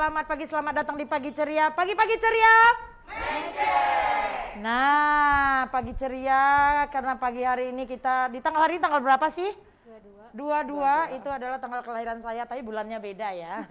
Selamat pagi, selamat datang di Pagi Ceria. Pagi-pagi ceria. Nah, pagi ceria karena pagi hari ini kita di tanggal hari ini tanggal berapa sih? Dua dua itu adalah tanggal kelahiran saya, tapi bulannya beda ya.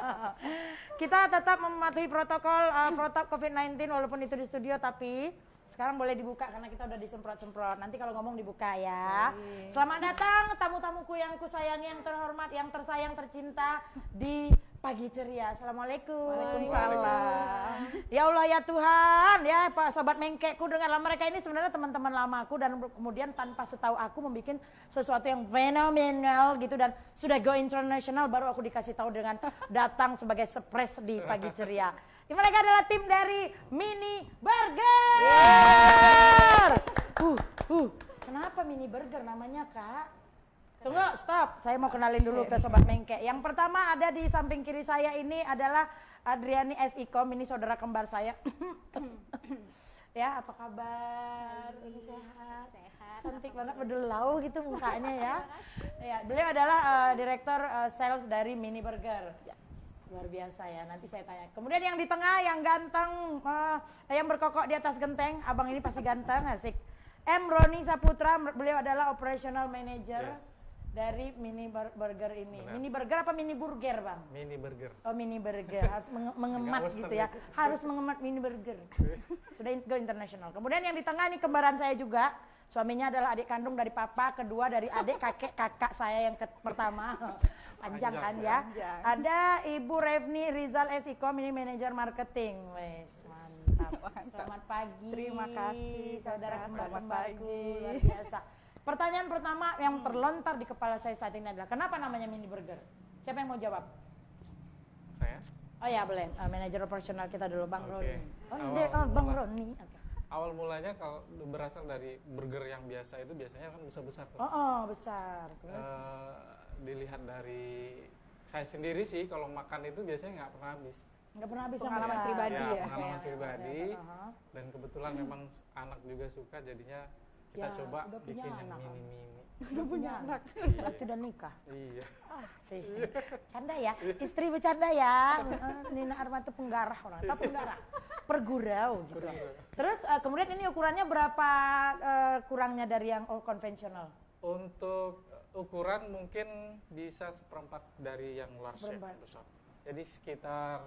kita tetap mematuhi protokol uh, protokol COVID-19 walaupun itu di studio, tapi sekarang boleh dibuka karena kita udah disemprot-semprot. Nanti kalau ngomong dibuka ya. Selamat datang tamu-tamuku yang kusayangi, yang terhormat, yang tersayang, tercinta di pagi ceria. Assalamualaikum. Waalaikumsalam. Ya Allah ya Tuhan, ya Pak Sobat Mengkekku dengarlah mereka ini sebenarnya teman-teman lamaku dan kemudian tanpa setahu aku membuat sesuatu yang fenomenal gitu dan sudah go international baru aku dikasih tahu dengan datang sebagai surprise di pagi ceria. Mereka adalah tim dari Mini Burger. Uh, uh. Kenapa Mini Burger namanya kak? Tunggu, stop. Saya mau kenalin dulu ke Sobat Mengke. Yang pertama ada di samping kiri saya ini adalah Adriani S. Ikom. Ini saudara kembar saya. ya, apa kabar? Ini sehat? Sehat. Cantik banget berdelau gitu mukanya ya. ya, beliau adalah eh, direktur eh, sales dari Mini Burger. Luar biasa ya, nanti saya tanya. Kemudian yang di tengah yang ganteng, eh, yang berkokok di atas genteng, abang ini pasti ganteng, asik. M. Roni Saputra, beliau adalah operational manager Yes. dari Mini Bur- Burger ini. Benar. Mini Burger apa Mini Burger bang? mini burger. Oh Mini Burger, harus menge- mengemat gitu ya. gitu. Harus mengemat Mini Burger. Sudah go international. Kemudian yang di tengah ini kembaran saya juga. Suaminya adalah adik kandung dari papa, kedua dari adik kakek kakak saya yang ke pertama. Panjang kan ya. Panjang. Ada Ibu Revni Rizal S. Ikom, ini manajer marketing. Wes, mantap. Selamat pagi. Terima kasih, saudara Kakak. kembar Selamat kembarku. pagi. Luar biasa. Pertanyaan pertama yang terlontar di kepala saya saat ini adalah kenapa namanya mini burger? Siapa yang mau jawab? Saya Oh ya boleh, Uh, manajer operasional kita dulu Bang Oke. Roni. Oh, Awal oh, Bang mula. Roni. Oke. awal mulanya kalau berasal dari burger yang biasa itu biasanya kan besar besar tuh. Oh, oh, besar. Eh, dilihat dari saya sendiri sih kalau makan itu biasanya nggak pernah habis. Nggak pernah habis Pengalaman besar. pribadi ya, ya? pengalaman Oke, pribadi oke, aha. dan kebetulan memang anak juga suka jadinya kita Ya, coba udah punya bikin yang anak. mini mini. Udah punya anak. Berarti udah nikah. Iya. Ah, sih. Canda ya. Istri bercanda ya. Eh, Nina Arma itu penggarah orang. Tahu penggarah? Pergurau gitu. Terus eh, kemudian ini ukurannya berapa eh, kurangnya dari yang oh, konvensional? Untuk ukuran mungkin bisa seperempat dari yang large ya, Seperempat. besar. Jadi sekitar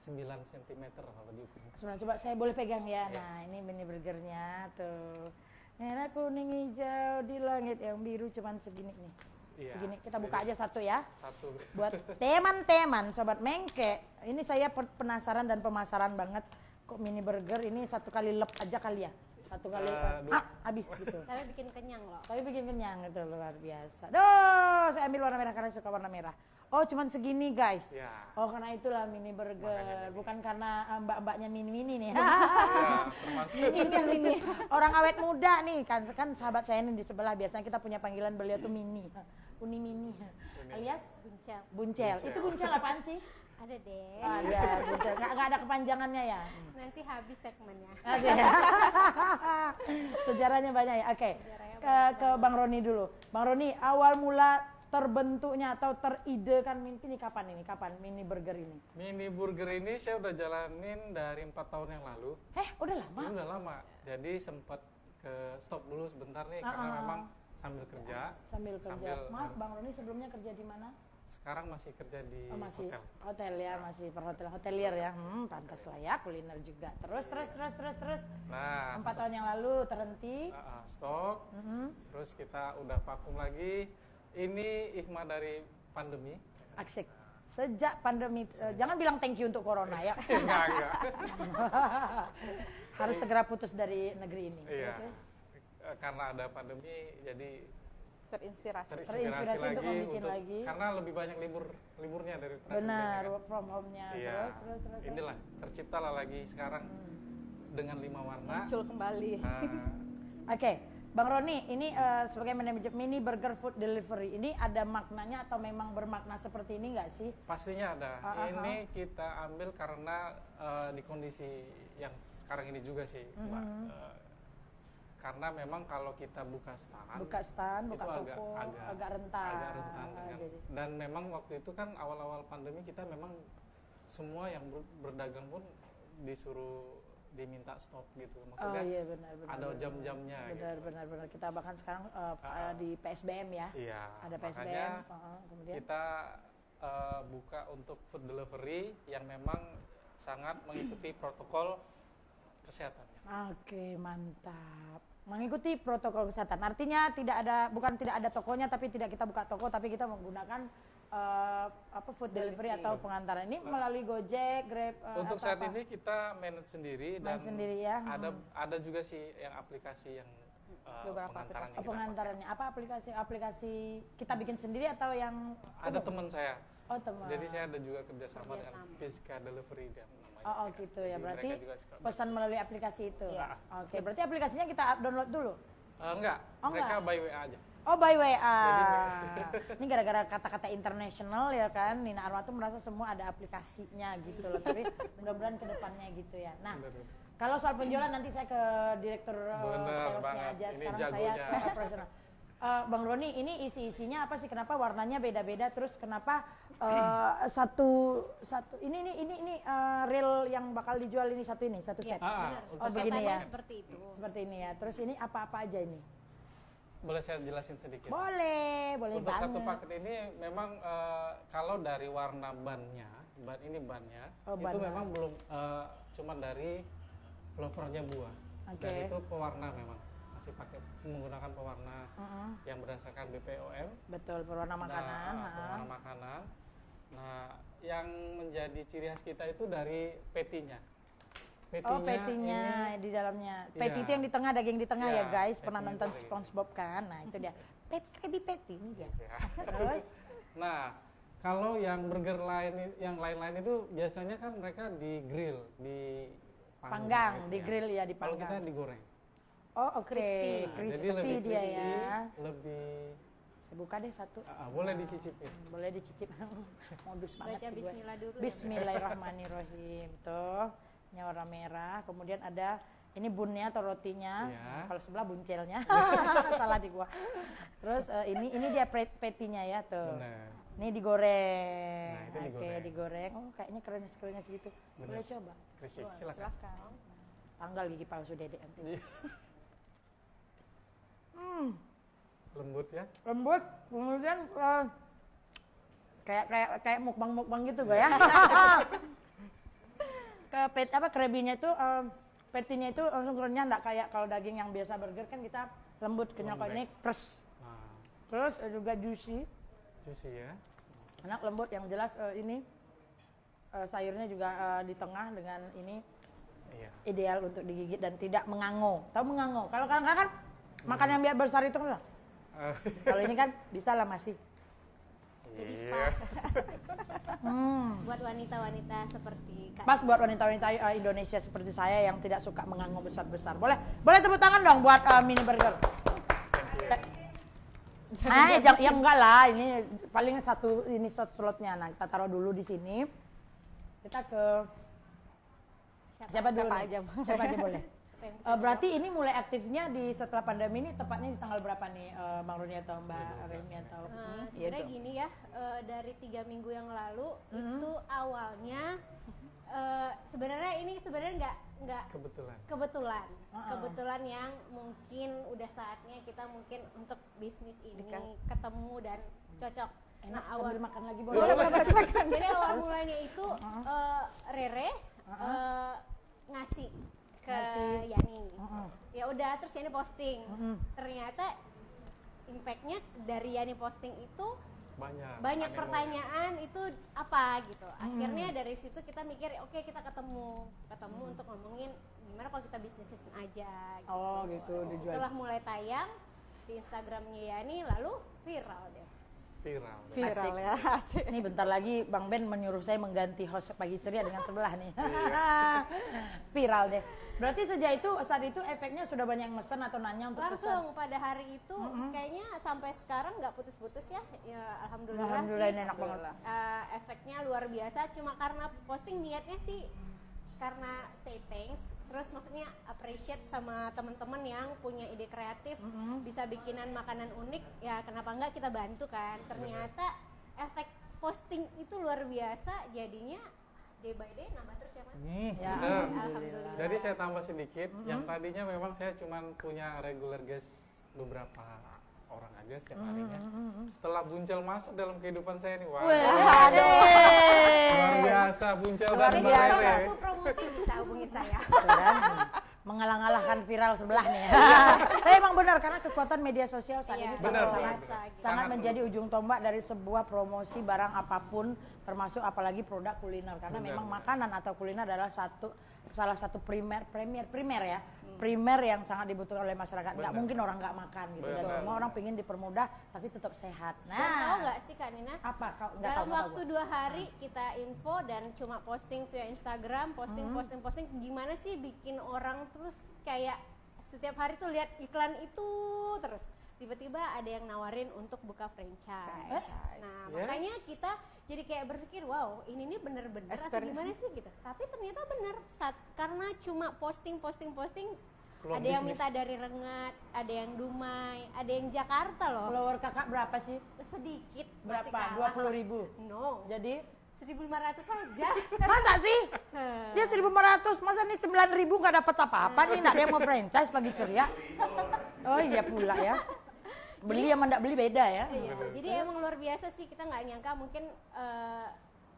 9 cm kalau diukur. Sebenarnya coba saya boleh pegang ya. Nah, ini mini burgernya tuh. Merah kuning hijau di langit yang biru cuman segini nih. Iya. Segini kita buka aja satu ya. Satu. Buat teman-teman sobat mengke, ini saya penasaran dan pemasaran banget kok mini burger ini satu kali lep aja kali ya. Satu kali dua. ah, habis gitu. Tapi bikin kenyang loh. Tapi bikin kenyang itu luar biasa. Duh, saya ambil warna merah karena suka warna merah. Oh, cuman segini guys. Ya. Oh, karena itulah mini burger, bukan karena eh, mbak-mbaknya mini-mini nih. ya, termasuk ini yang lucu. Orang awet muda nih kan kan sahabat saya ini di sebelah biasanya kita punya panggilan beliau tuh mini. Uni mini. Alias Buncel. buncel. Buncel. Itu buncel apaan sih? Ada deh. Ada buncel. Nggak, nggak ada kepanjangannya ya. Nanti habis segmennya. Asik. Sejarahnya banyak ya. Oke. Sejarahnya Ke ke Bang Roni dulu. Bang Roni, awal mula terbentuknya atau teridekan mimpi ini kapan ini? Kapan mini burger ini? mini burger ini saya udah jalanin dari empat tahun yang lalu. Eh, udah lama. Ini udah lama. Jadi sempat ke stop dulu sebentar nih karena Ah, ah. memang sambil kerja. Sambil kerja. Sambil- Maaf, Bang Roni sebelumnya kerja di mana? Sekarang masih kerja di Oh, masih hotel. hotel ya, masih perhotel hotelier ya. Hmm, pantas lah ya kuliner juga. Terus terus terus terus terus. Nah, Empat tahun yang lalu terhenti. Ah, ah, stok. Mhm. Terus kita udah vakum lagi. Ini hikmah dari pandemi. Asik. Sejak pandemi, eh, jangan bilang thank you untuk corona ya. enggak, enggak. Harus segera putus dari negeri ini. Iya. Terus, Eh, Karena ada pandemi, jadi Terinspirasi. terinspirasi, Terinspirasi untuk lagi membuat lagi. karena lebih banyak libur liburnya daripada Benar, kerjanya kan. work from home-nya. Iya. Terus terus terus. Inilah terciptalah lagi sekarang dengan lima warna. Muncul kembali. Nah, Oke, Bang Roni, ini eh, sebagai manajer mini burger food delivery, ini ada maknanya atau memang bermakna seperti ini nggak sih? pastinya ada. Ah, ah, ini kita ambil karena eh, di kondisi yang sekarang ini juga sih, Mbak. Mhm. Eh, karena memang kalau kita buka stand buka stand, buka itu toko, agak, agak, rentan. agak rentan dengan- Jadi- dan memang waktu itu kan awal-awal pandemi kita memang semua yang ber- berdagang pun disuruh diminta stop gitu Oh maksudnya iya benar benar. ada jam-jamnya Benar gitu. benar benar. Kita bahkan sekarang uh, Ah. di PSBM ya. iya Ada PSBM, uh, kemudian kita eh, buka untuk food delivery yang memang sangat mengikuti protokol kesehatannya Oke, mantap. Mengikuti protokol kesehatan. Artinya tidak ada bukan tidak ada tokonya tapi tidak kita buka toko tapi kita menggunakan eh, apa food delivery, Delivery. atau pengantaran ini melalui Gojek, Grab eh, untuk saat apa? ini kita manage sendiri dan Manage sendiri ya, ada hmm. ada juga sih yang aplikasi yang eh, Beberapa pengantaran aplikasi. pengantarannya apa aplikasi aplikasi kita bikin sendiri atau yang ada teman saya oh teman. jadi saya ada juga kerjasama dengan Kerjasama. Piska Delivery dan Oh, oh gitu ya. Jadi Berarti pesan melalui aplikasi itu. Iya. Oke, berarti aplikasinya kita download dulu. Eh, enggak Oh, mereka enggak. by WA aja Oh, by WA. Jadi- Ini gara-gara kata-kata international ya kan. Nina Arma tuh merasa semua ada aplikasinya gitu loh. Tapi mudah-mudahan ke depannya gitu ya. Nah, Bener. kalau soal penjualan nanti saya ke direktur uh, Bener salesnya banget. aja. Ini Sekarang saya jagonya. ke operasional. Eh, Bang Roni, ini isi-isinya apa sih? Kenapa warnanya beda-beda? Terus kenapa eh, satu satu ini ini ini ini eh, reel yang bakal dijual ini satu ini satu set. Iya, Ah, benar. untuk Oh, begini ya. seperti itu. Seperti ini ya. Terus ini apa-apa aja ini? boleh saya jelasin sedikit Boleh, boleh untuk banget. satu paket ini memang eh, kalau dari warna bannya ban ini bannya Oh, itu bannya. memang belum eh, cuma dari flowernya buah Oke. dan itu pewarna memang masih pakai menggunakan pewarna Mm-mm. yang berdasarkan BPOM Betul, berwarna makanan. Nah, pewarna makanan. Nah, yang menjadi ciri khas kita itu dari petinya. Oh, petinya di dalamnya. Peti Iya. itu yang di tengah, daging di tengah ya Iya, guys. peti Pernah nonton daging. SpongeBob kan? Nah, itu dia. Pet, di peti ini dia. ini, ya. Terus Nah, kalau yang burger lain yang lain-lain itu biasanya kan mereka di grill, di panggang, gitu di ya. grill ya, Kalau kita dipanggang. digoreng. Oh, oke. Crispy. Nah, Crispy, jadi lebih dia crispy, ya. lebih Saya buka deh satu. ah, ah, boleh dicicipin. Boleh dicicip. Modus banget Baca sih gue. bismillah dulu. ya, Bismillahirrahmanirrahim. Tuh, ini warna merah. Kemudian ada ini bunnya atau rotinya. Iya. Kalau sebelah buncelnya. Salah di gua. Terus eh, ini ini dia petinya ya tuh. Benar. Ini digoreng. Nah, itu Oke, digoreng. digoreng. Oh, kayaknya keren-keren segitu. Boleh coba. Crispy, Boleh, silakan. Silakan. Tanggal gigi palsu Dede nanti. Iya. Hmm, Lembut ya. lembut. Kemudian eh, kayak kayak kayak mukbang-mukbang gitu gue ya. Ke pet apa krebinya itu eh, petinya itu langsung kerenyah enggak kayak kalau daging yang biasa burger kan kita lembut kenyal kalau ini keras. Nah, Terus eh, juga juicy. juicy ya. Enak lembut yang jelas eh, ini eh, sayurnya juga eh, di tengah dengan ini Iya. ideal untuk digigit dan tidak mengango. Tahu mengango? Kalau kadang-kadang kan makan yang biar besar itu kan. Eh, Kalau ini kan bisa lah masih. Jadi iya. pas Hmm. buat wanita-wanita seperti Kak Pas buat wanita-wanita eh, Indonesia seperti saya yang tidak suka mengango besar-besar. Boleh, boleh tepuk tangan dong buat eh, mini burger. Ah, ya, ya enggak lah, ini paling satu ini shot slotnya. Nah, kita taruh dulu di sini. Kita ke siapa dulu? siapa nih? aja Siapa aja boleh. Eh, berarti ini mulai aktifnya di setelah pandemi ini tepatnya di tanggal berapa nih, eh, Bang Roni atau Mbak Remi atau? Eh, Hmm, sebenarnya gitu. gini ya eh, dari tiga minggu yang lalu Mhm. itu awalnya eh, sebenarnya ini sebenarnya nggak nggak Kebetulan. kebetulan Uh-uh. kebetulan yang mungkin udah saatnya kita mungkin untuk bisnis ini Dika- ketemu dan cocok Enak Nah, awal makan lagi boleh boleh. boleh silakan. jadi awal mulanya itu eh, Rere eh, ngasih ke Ngasih. Yani Mm-mm. ya udah terus Yani posting Mm-mm. ternyata impactnya dari Yani posting itu Banyak. banyak pertanyaan itu apa gitu akhirnya dari situ kita mikir oke kita ketemu ketemu untuk ngomongin gimana kalau kita bisnisin aja gitu. Oh, gitu, dijual. setelah mulai tayang di Instagramnya Yani lalu viral deh Viral. Viral ya Ini bentar lagi Bang Ben menyuruh saya mengganti host pagi ceria dengan sebelah nih. Viral deh. Berarti sejak itu saat itu efeknya sudah banyak yang mesen atau nanya untuk langsung pesan. pada hari itu kayaknya sampai sekarang nggak putus-putus ya ya alhamdulillah, Alhamdulillah sih enak banget. Eh, efeknya luar biasa cuma karena posting niatnya sih karena say thanks terus maksudnya appreciate sama teman-teman yang punya ide kreatif bisa bikinan makanan unik ya kenapa enggak kita bantu kan? Ternyata efek posting itu luar biasa jadinya day by day nambah terus ya mas? Hmm, Ya, benar. alhamdulillah. Jadi saya tambah sedikit, yang tadinya memang saya cuman punya regular guest beberapa orang aja setiap harinya. Setelah Buncel masuk dalam kehidupan saya nih, wah, luar biasa Buncel Luar dan Mbak biasa. Rere. Waktu promosi bisa hubungin saya Dan mengalah-alahkan viral sebelah nih. Tapi emang benar karena kekuatan media sosial saat Iya, ini sangat sangat Sangat menjadi ujung tombak dari sebuah promosi barang apa pun termasuk apalagi produk kuliner karena Benar, memang benar. makanan atau kuliner adalah satu salah satu primer primer primer ya primer yang sangat dibutuhkan oleh masyarakat nggak mungkin orang nggak makan gitu dan Benar. semua orang pengen dipermudah tapi tetap sehat nah. tahu nah nggak sih kak Nina apa kau nggak tahu dalam tahu waktu dua hari kita info dan cuma posting via Instagram posting Hmm. posting posting gimana sih bikin orang terus kayak setiap hari tuh lihat iklan itu terus tiba-tiba ada yang nawarin untuk buka franchise nah Yes. makanya kita jadi kayak berpikir wow ini nih bener-bener atau gimana sih gitu tapi ternyata bener saat karena cuma posting posting posting Peluang ada yang bisnis. minta dari Rengat, ada yang Dumai, ada yang Jakarta loh. follower kakak berapa sih Sedikit. berapa dua puluh ribu No. jadi 1500 saja. masa sih Dia 1500, masa nih 9000 nggak dapat apa-apa nih, nggak ada yang mau franchise pagi ceria. Oh iya pula ya. Beli sama nggak beli beda ya. Iya, jadi emang luar biasa sih kita nggak nyangka mungkin eh,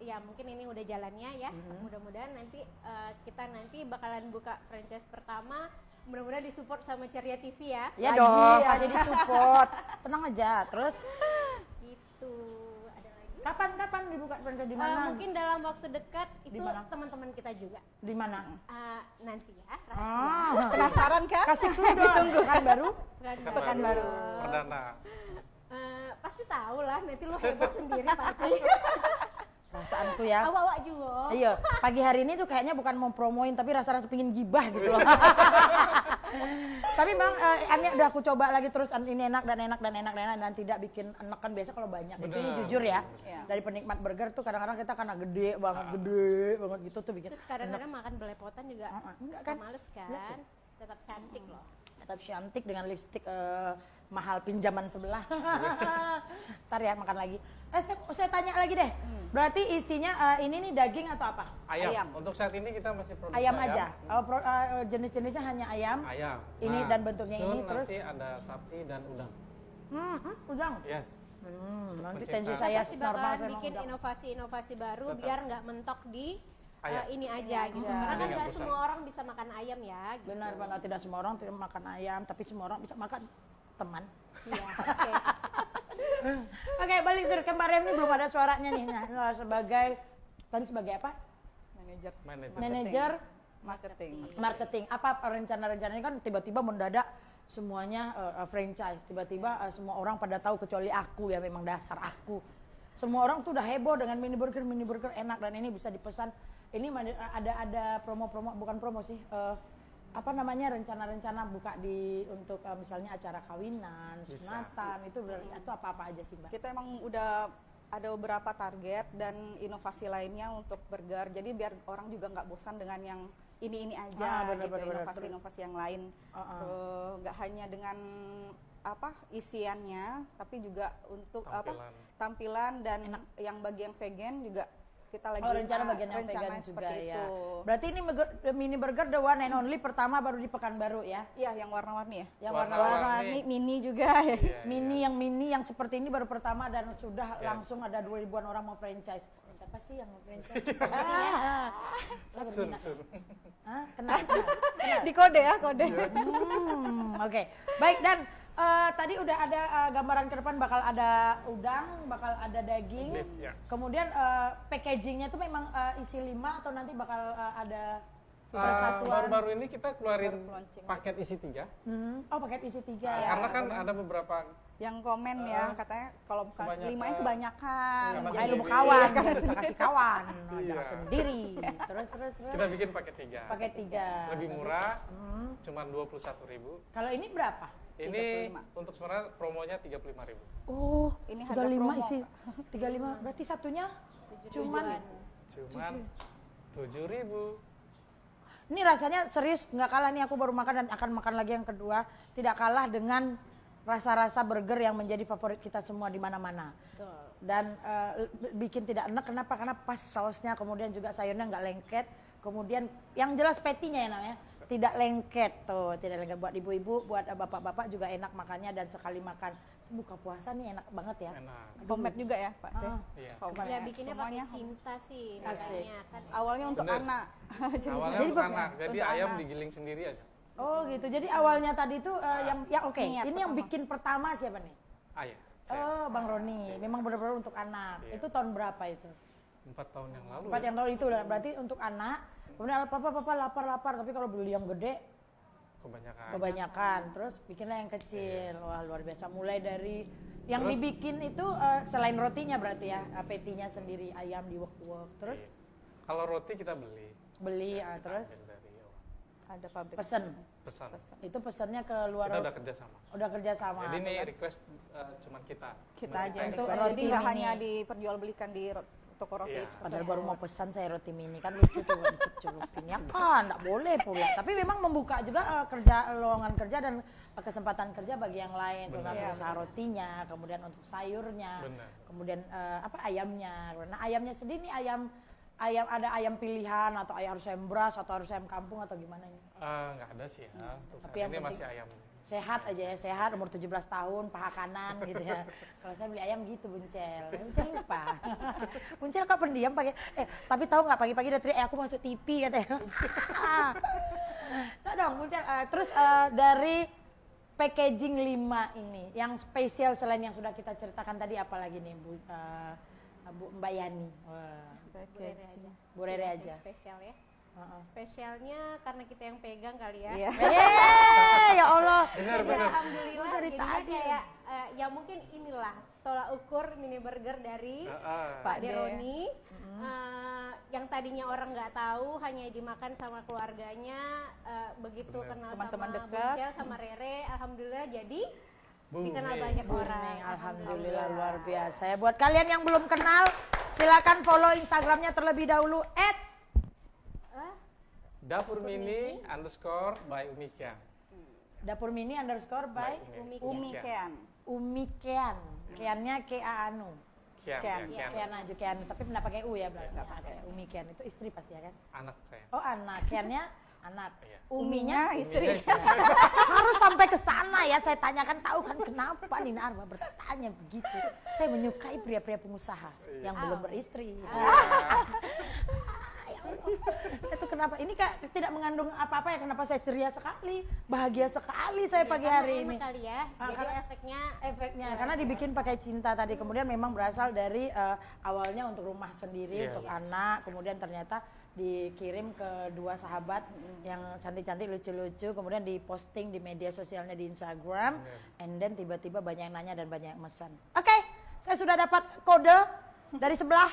ya mungkin ini udah jalannya ya. Mhm. Mudah-mudahan nanti eh, kita nanti bakalan buka franchise pertama. Mudah-mudahan disupport sama Ceria TV ya. Ya Lagi dong, ya. pasti disupport. Tenang aja. Terus Gitu. Kapan kapan dibuka franchise di Eh, mana? mungkin dalam waktu dekat itu teman-teman kita juga. Di mana? Eh, nanti ya. Ah, Penasaran kan? kasih clue dong. Kan baru. Bukan Pekanbaru. Perdana. Eh, pasti tahu lah, nanti lo heboh sendiri pasti. Perasaanku ya. Awak-awak juga. Iya, pagi hari ini tuh kayaknya bukan mau promoin tapi rasa-rasa pingin gibah gitu loh. tapi bang, eh, ini udah aku coba lagi terus an- ini enak dan enak dan enak dan enak dan tidak bikin enak kan biasa kalau banyak. Itu ini jujur ya. Iya. Dari penikmat burger tuh kadang-kadang kita karena gede banget, gede banget gitu tuh bikin Terus kadang-kadang makan belepotan juga Ah, ah. Enggak kan? males kan. Tetap cantik loh. tetap cantik dengan lipstick eh, mahal pinjaman sebelah. Ntar ya makan lagi. Eh saya, saya tanya lagi deh. Berarti isinya eh, ini nih daging atau apa? Ayam. Ayam. Untuk saat ini kita masih produksi Ayam aja. Oh, pro- eh, jenis-jenisnya hanya ayam. Ayam. Ini dan bentuknya soon ini, terus? nanti ada sapi dan udang. Hmm, hmm, udang. Yes. Hmm, nanti tensi saya Pasti normal bakalan bikin inovasi-inovasi baru Tetap. biar nggak mentok di Ayam. eh, ini aja gitu. aja. Karena kan nggak semua orang bisa makan ayam ya. Gitu. Benar benar tidak semua orang tidak makan ayam, tapi semua orang bisa makan teman. Iya. Oke. Oke, balik sur kemarin ini belum ada suaranya nih. Nah, sebagai tadi sebagai apa? Manajer Manajer. Manajer marketing. marketing. Apa rencana-rencananya kan tiba-tiba mendadak semuanya eh, franchise. Tiba-tiba eh, semua orang pada tahu kecuali aku ya memang dasar aku. Semua orang tuh udah heboh dengan mini burger, mini burger enak dan ini bisa dipesan. Ini ada ada promo-promo bukan promo sih. eh, apa namanya rencana-rencana buka di untuk eh, misalnya acara kawinan, Bisa. sunatan itu ber- itu apa-apa aja sih mbak? Kita emang udah ada beberapa target dan inovasi lainnya untuk burger. Jadi biar orang juga nggak bosan dengan yang ini-ini Ah, aja benar, gitu. benar, benar. Inovasi-inovasi yang lain. Uh-uh. Eh, nggak hanya dengan apa isiannya, tapi juga untuk apa Tampilan. tampilan dan Enak. yang bagi yang vegan juga kita lagi Oh rencana ah, bagian yang rencana vegan juga ya. itu. Berarti ini mini burger the one and only pertama baru di Pekanbaru ya. Iya, yang warna-warni ya. Yang Warna-warni. warna-warni Warna mini juga ya. Iya, mini yang mini yang seperti ini baru pertama dan sudah Yes. langsung ada 2000-an orang mau franchise. Siapa sih yang mau franchise? Ah, Saya berminat. Hah? Kenal. Di kode ya, kode. Hmm, Oke, baik dan eh, tadi udah ada eh, gambaran ke depan bakal ada udang, bakal ada daging. Beef, ya. Kemudian eh, packagingnya tuh memang eh, isi lima atau nanti bakal ada Uh, satuan? baru-baru ini kita keluarin paket isi tiga. Hmm, Oh paket isi tiga. Uh, ya. Karena kan ada beberapa Yang komen ya, katanya kalau misalnya kebanyakan. lima ini kebanyakan. Saya sendiri. lupa kawan, kasih kawan, Oh, Iya. jangan sendiri. Terus terus terus. kita bikin paket tiga. Paket tiga. Lebih murah, Hmm. cuman dua puluh satu ribu. Kalau ini berapa? Ini 35. untuk sebenarnya promonya tiga puluh lima ribu. Oh, Ini harga lima promo, isi, tiga lima. Berarti satunya cuman Cuman tujuh ribu. Ini rasanya serius nggak kalah nih aku baru makan dan akan makan lagi yang kedua. Tidak kalah dengan rasa-rasa burger yang menjadi favorit kita semua di mana-mana. Dan eh, bikin tidak enak kenapa? Karena pas sausnya kemudian juga sayurnya nggak lengket. Kemudian yang jelas patinya ya namanya tidak lengket tuh, tidak lengket buat ibu-ibu, buat bapak-bapak juga enak makannya dan sekali makan buka puasa nih enak banget ya. Enak. Homemade juga ya, Pak. Ah. Iya. Ya bikinnya pakai cinta sih Asik. makanya kan. Awalnya untuk Bener. anak. Awalnya Jadi untuk anak, jadi Untuk ayam anak. digiling sendiri aja. Oh gitu. Jadi awalnya tadi tuh eh, yang ya oke. Niat Ini yang pertama. bikin pertama siapa nih? Ayah, saya Oh, Bang Roni. Memang benar-benar untuk anak. Iya. Itu tahun berapa itu? empat tahun yang lalu. Empat ya. yang tahun itu lah. Berarti untuk anak. Kemudian papa papa lapar lapar. Tapi kalau beli yang gede Kebanyakan. kebanyakan. Terus bikinlah yang kecil. Wah luar biasa. Mulai dari yang Terus? dibikin itu eh, selain rotinya berarti ya, eh, petinya sendiri ayam di wok wok. Terus Iya. Kalau roti kita beli. beli ah, terus Ambil dari oh, Ada pabrik. pesen. pesan. Itu pesannya ke luar. Kita udah kerja sama. udah kerja sama. Jadi ini tuh kan. request uh, cuman kita. Kita aja kita roti Jadi nggak hanya diperjualbelikan di ro- toko roti. Seperti Padahal baru mau pesan saya roti mini kan lucu tuh dicelup-celupin ya kan nggak boleh pula tapi memang membuka juga eh, kerja lowongan kerja dan eh, kesempatan kerja bagi yang lain Benar. terutama Iya, usaha rotinya kemudian untuk sayurnya Benar. kemudian eh, apa ayamnya nah ayamnya sendiri nih ayam ayam ada ayam pilihan atau ayam harus ayam beras atau harus ayam kampung atau gimana ini nggak ada sih ya. Untuk Tapi saat yang ini penting- masih ayam. Sehat aja ya sehat umur 17 tahun paha kanan gitu ya. Kalau saya beli ayam gitu buncel. Buncel lupa buncel kok pendiam pakai? Eh tapi tahu nggak pagi-pagi udah teriak eh, aku masuk TV katanya Nah dong buncel Eh, terus eh, dari packaging 5 ini yang spesial selain yang sudah kita ceritakan tadi apalagi nih Bu eh, Bu Mbak Yani? Wah, Bu Rere aja. Bu Rere aja Spesial ya. Heeh. Spesialnya karena kita yang pegang kali ya. Iya. Eh, ya Allah Benar Jadi benar. alhamdulillah Dari tadi. kayak eh, ya mungkin inilah tolak ukur mini burger dari ah. Pak De. Deroni Eh, yang tadinya orang nggak tahu hanya dimakan sama keluarganya eh, begitu Benar. kenal Teman-teman sama dekat. Buncel sama Rere alhamdulillah jadi Booming. dikenal banyak orang alhamdulillah luar biasa ya. Buat kalian yang belum kenal, silakan follow Instagramnya terlebih dahulu at Dapur mini underscore by Umikian. dapur mini underscore by Umi Umi Kean. Umi Kean. Keannya K A Anu. Kian, Kian. ya, Kian. Kean aja Kean, tapi pernah pakai U ya belakang nggak pakai. Umi Kean itu istri pasti ya kan? Anak saya. Oh anak, Keannya anak. Iya. Uminya istri. Uminya istri. Harus sampai ke sana ya, saya tanyakan tahu kan kenapa Nina Arma bertanya begitu. Saya menyukai pria-pria pengusaha yang belum beristri. Ya Allah. saya tuh kenapa? Ini kak tidak mengandung apa-apa ya? Kenapa saya ceria sekali? Bahagia sekali saya pagi karena hari ini. kali ya. Ah, jadi karena- efeknya efeknya karena dibikin pakai cinta tadi. Kemudian memang berasal dari eh, awalnya untuk rumah sendiri Iya, untuk iya. anak. Kemudian ternyata dikirim ke dua sahabat yang cantik-cantik lucu-lucu. Kemudian diposting di media sosialnya di Instagram. And then tiba-tiba banyak yang nanya dan banyak yang pesan. Oke saya sudah dapat kode dari sebelah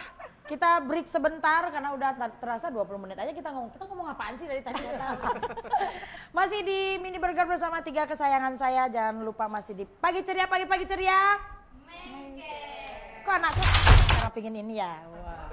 kita break sebentar karena udah terasa 20 menit aja kita ngomong kita ngomong apaan sih dari tadi? Masih di mini burger bersama tiga kesayangan saya. Jangan lupa masih di pagi ceria pagi pagi ceria. Kok anakku karena pingin ini ya? Wah.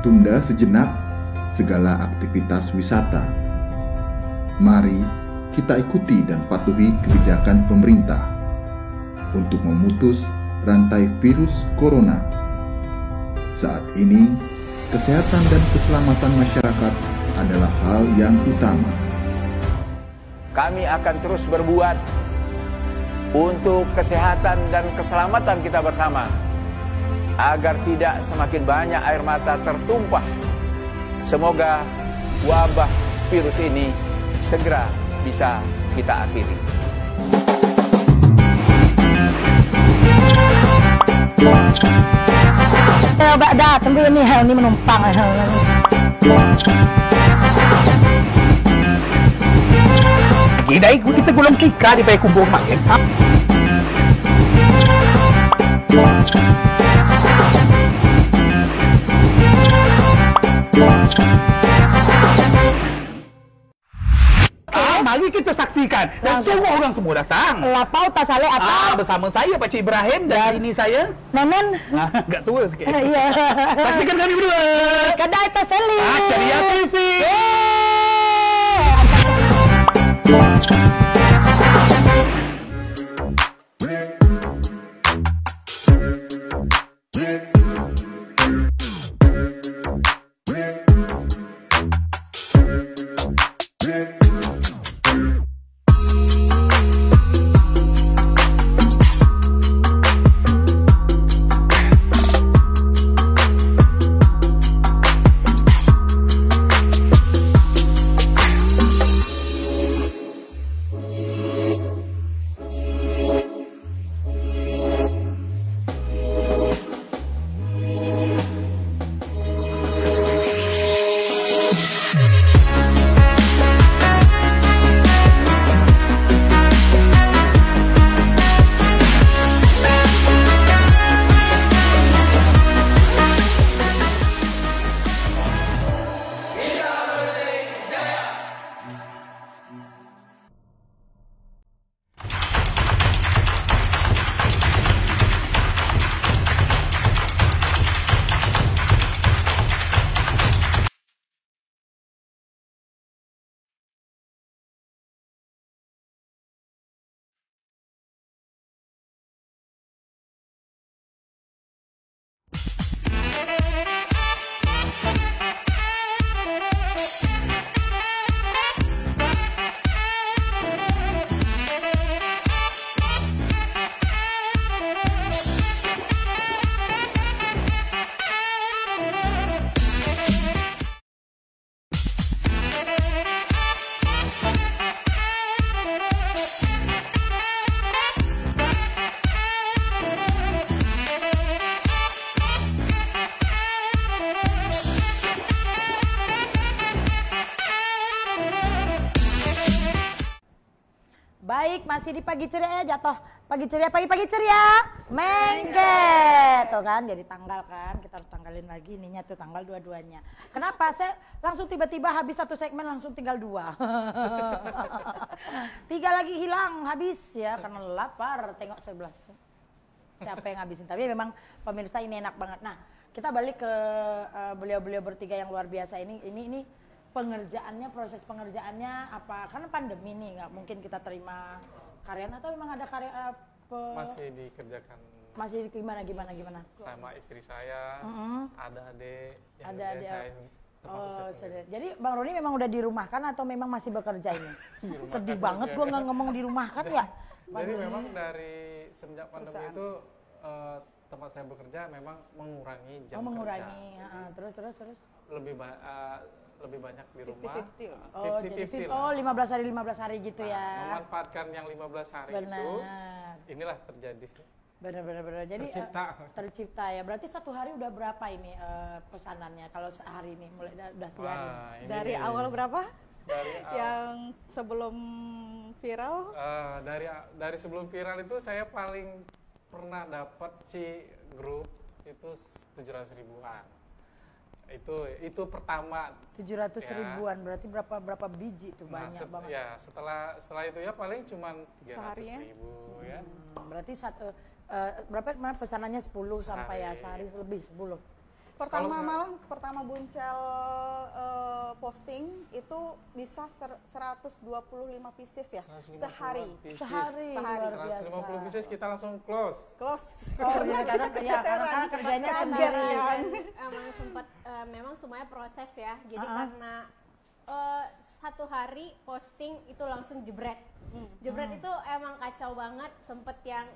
Tunda sejenak segala aktivitas wisata. Mari kita ikuti dan patuhi kebijakan pemerintah untuk memutus rantai virus corona. Saat ini, kesehatan dan keselamatan masyarakat adalah hal yang utama. kami akan terus berbuat untuk kesehatan dan keselamatan kita bersama agar tidak semakin banyak air mata tertumpah Semoga wabah virus ini segera bisa kita akhiri. Eh, dah, tunggu ini, ini menumpang. Gidai kita gulung kika di pay kubur makin. Mari kita saksikan dan suruh orang semua datang. Lapau tak salah Ah, apa? bersama saya Pak Cik Ibrahim dan ini saya. Nenek? Ah, agak tua sikit. Iya. Saksikan kami berdua. Kedai terseli. Ah, Ceria TV. Baik, masih di pagi ceria ya jatuh. Pagi ceria, pagi-pagi ceria. Mengget. Tuh kan, jadi tanggal kan. Kita harus tanggalin lagi ininya tuh tanggal dua-duanya. Kenapa? Saya langsung tiba-tiba habis satu segmen langsung tinggal dua. Tiga lagi hilang, habis ya. Karena lapar, tengok sebelah. Siapa yang ngabisin. Tapi memang pemirsa ini enak banget. Nah, kita balik ke eh, beliau-beliau bertiga yang luar biasa ini. Ini ini pengerjaannya proses pengerjaannya apa karena pandemi nih nggak mungkin kita terima karyawan atau memang ada karya eh, pe- Masih dikerjakan masih gimana gimana gimana sama istri saya, Mm-mm. ada adik, yang Ada juga adik. saya Oh. Jadi Bang Roni memang udah dirumahkan atau memang masih bekerja ini? Sedih banget gua nggak ngomong dirumahkan ya. Bang Jadi Roni. memang dari semenjak pandemi itu eh, tempat saya bekerja memang mengurangi jam oh mengurangi, kerja. Ah, terus terus terus. Lebih eh, lebih banyak di rumah. 50-50 lah. Oh, jadi 50-50 fit- lah. oh 15 hari 15 hari gitu Nah, ya. memanfaatkan yang 15 hari Benar. itu, inilah terjadi. Benar benar benar. Jadi eh, Tercipta. tercipta ya. Berarti satu hari udah berapa ini eh, pesanannya kalau sehari ini mulai da- udah tiga hari. Wah, ini Dari nih. awal berapa? dari awal- Yang sebelum viral Eh, dari dari sebelum viral itu saya paling pernah dapat si grup itu 700 ribuan. Itu itu pertama. 700 Ya. ribuan berarti berapa berapa biji tuh Nah, banyak set- banget. ya setelah setelah itu ya paling cuman 300 Seharinya? ribu ya. Hmm, berarti satu eh, berapa kemarin pesanannya 10 sampai ya Sehari. sehari lebih 10. Pertama se- malah pertama Buncel eh, posting itu bisa ser- 125 pieces ya 150 sehari. pieces. Sehari, Sehari. biasa. 150 pieces kita langsung close. Close. Oh, iya, karena ya, karena kan kerjanya sendiri. kan. emang sempat eh, memang semuanya proses ya jadi Ah, ah. karena eh, satu hari posting itu langsung jebret jebret itu emang kacau banget sempet yang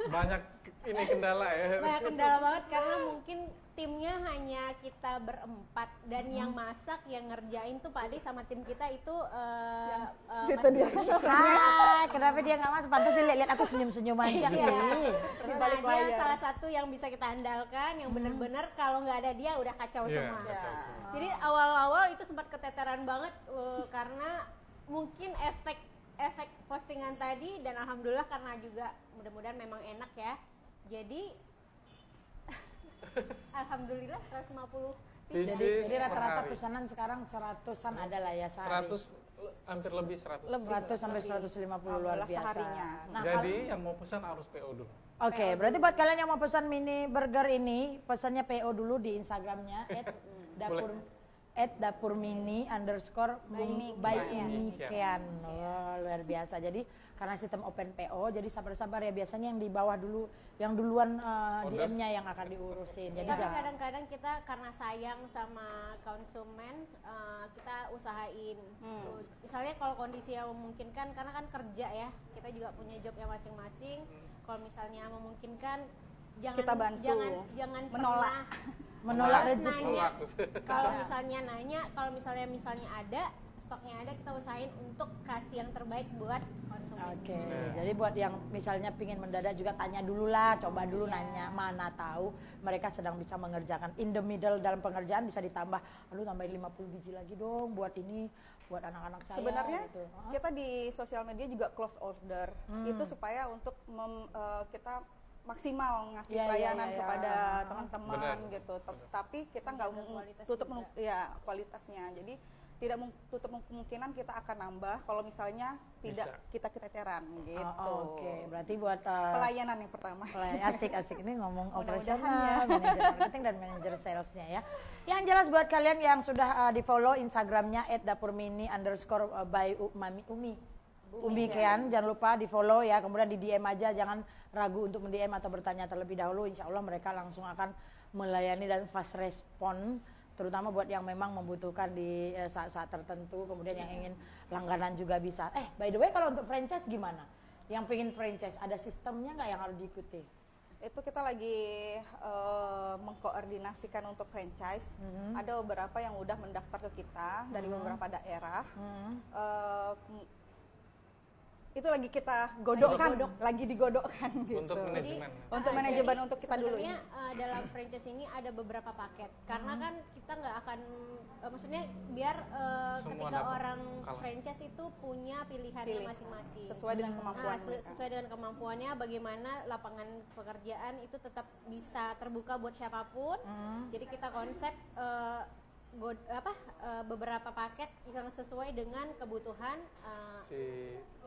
Banyak ini kendala ya. banyak kendala banget karena mungkin timnya hanya kita berempat dan yang masak yang ngerjain tuh Pak Ade sama tim kita itu eh, eh, situ dia. Hai, kenapa dia nggak masuk? Pantas dia lihat-lihat aku senyum-senyum aja. Iya. Nah, balik dia layar. salah satu yang bisa kita andalkan, yang bener-bener kalau nggak ada dia udah kacau Iya, semua. kacau semua. Jadi awal-awal itu sempat keteteran banget eh, karena mungkin efek efek postingan tadi dan alhamdulillah karena juga mudah-mudahan memang enak ya. Jadi alhamdulillah 150 Jadi, pieces. Jadi rata-rata hari. pesanan sekarang seratusan ada lah ya sehari. 100 hampir lebih 100. 100 sampai 150 luar biasa. seharinya. Nah, Jadi yang mau pesan harus PO dulu. Oke, berarti buat kalian yang mau pesan mini burger ini, pesannya PO dulu di Instagramnya @dapur at dapur mini underscore bumi by Kian. Umi Kian. Oh, luar biasa. Jadi karena sistem open PO, jadi sabar-sabar ya biasanya yang di bawah dulu, yang duluan uh, Order. DM-nya yang akan diurusin. Jadi Tapi kadang-kadang kita karena sayang sama konsumen, eh, kita usahain. Tuh, Misalnya kalau kondisi yang memungkinkan, karena kan kerja ya, kita juga punya job yang masing-masing. Kalau misalnya memungkinkan, jangan Kita bantu. jangan jangan Menolak. pernah Menolak rezeki. Kalau misalnya nanya, kalau misalnya misalnya ada stoknya ada, kita usahain untuk kasih yang terbaik buat konsumen. Oke, jadi buat yang misalnya pingin mendadak juga tanya dulu lah, coba dulu nanya, mana tahu mereka sedang bisa mengerjakan in the middle dalam pengerjaan bisa ditambah, aduh tambahin 50 biji lagi dong buat ini, buat anak-anak saya. Sebenarnya gitu. Kita di sosial media juga close order. Hmm. Itu supaya untuk mem- eh, kita maksimal ngasih Iya, iya, pelayanan iya, iya. kepada Ah. teman-teman gitu. Tep- Tapi kita nggak tutup juga. ya kualitasnya. Jadi tidak tutup kemungkinan kita akan nambah kalau misalnya tidak Bisa. kita keteteran gitu. Oh, Oke, berarti buat uh, Pelayanan yang pertama. Pelayan asik-asik ini ngomong operasional, manajer marketing dan manajer salesnya ya. Yang jelas buat kalian yang sudah uh, di follow Instagramnya @dapurmini underscore uh, by U- Mami Umi. Umi Kian, jangan lupa di follow ya, kemudian di DM aja, jangan ragu untuk mendm atau bertanya terlebih dahulu. Insya Allah mereka langsung akan melayani dan fast respon, terutama buat yang memang membutuhkan di eh, saat-saat tertentu, kemudian yang ingin langganan juga bisa. Eh, by the way kalau untuk franchise gimana? Yang pengen franchise, ada sistemnya nggak yang harus diikuti? itu kita lagi eh, mengkoordinasikan untuk franchise. Mhm. Ada beberapa yang udah mendaftar ke kita dari beberapa daerah. Hmm. Eh, m- itu lagi kita godokkan, lagi digodokkan gitu. Untuk manajemen. Untuk Ah, manajemen jadi untuk kita dulu sebenarnya ini. eh, dalam franchise ini ada beberapa paket karena kan kita nggak akan eh, maksudnya biar eh, Semua ketika dapat orang kalah. franchise itu punya pilihannya Pilih. masing-masing Sesuai dengan kemampuan Ah, se- mereka. sesuai dengan kemampuannya bagaimana lapangan pekerjaan itu tetap bisa terbuka buat siapa pun jadi kita konsep eh, god- apa eh, beberapa paket yang sesuai dengan kebutuhan eh, Si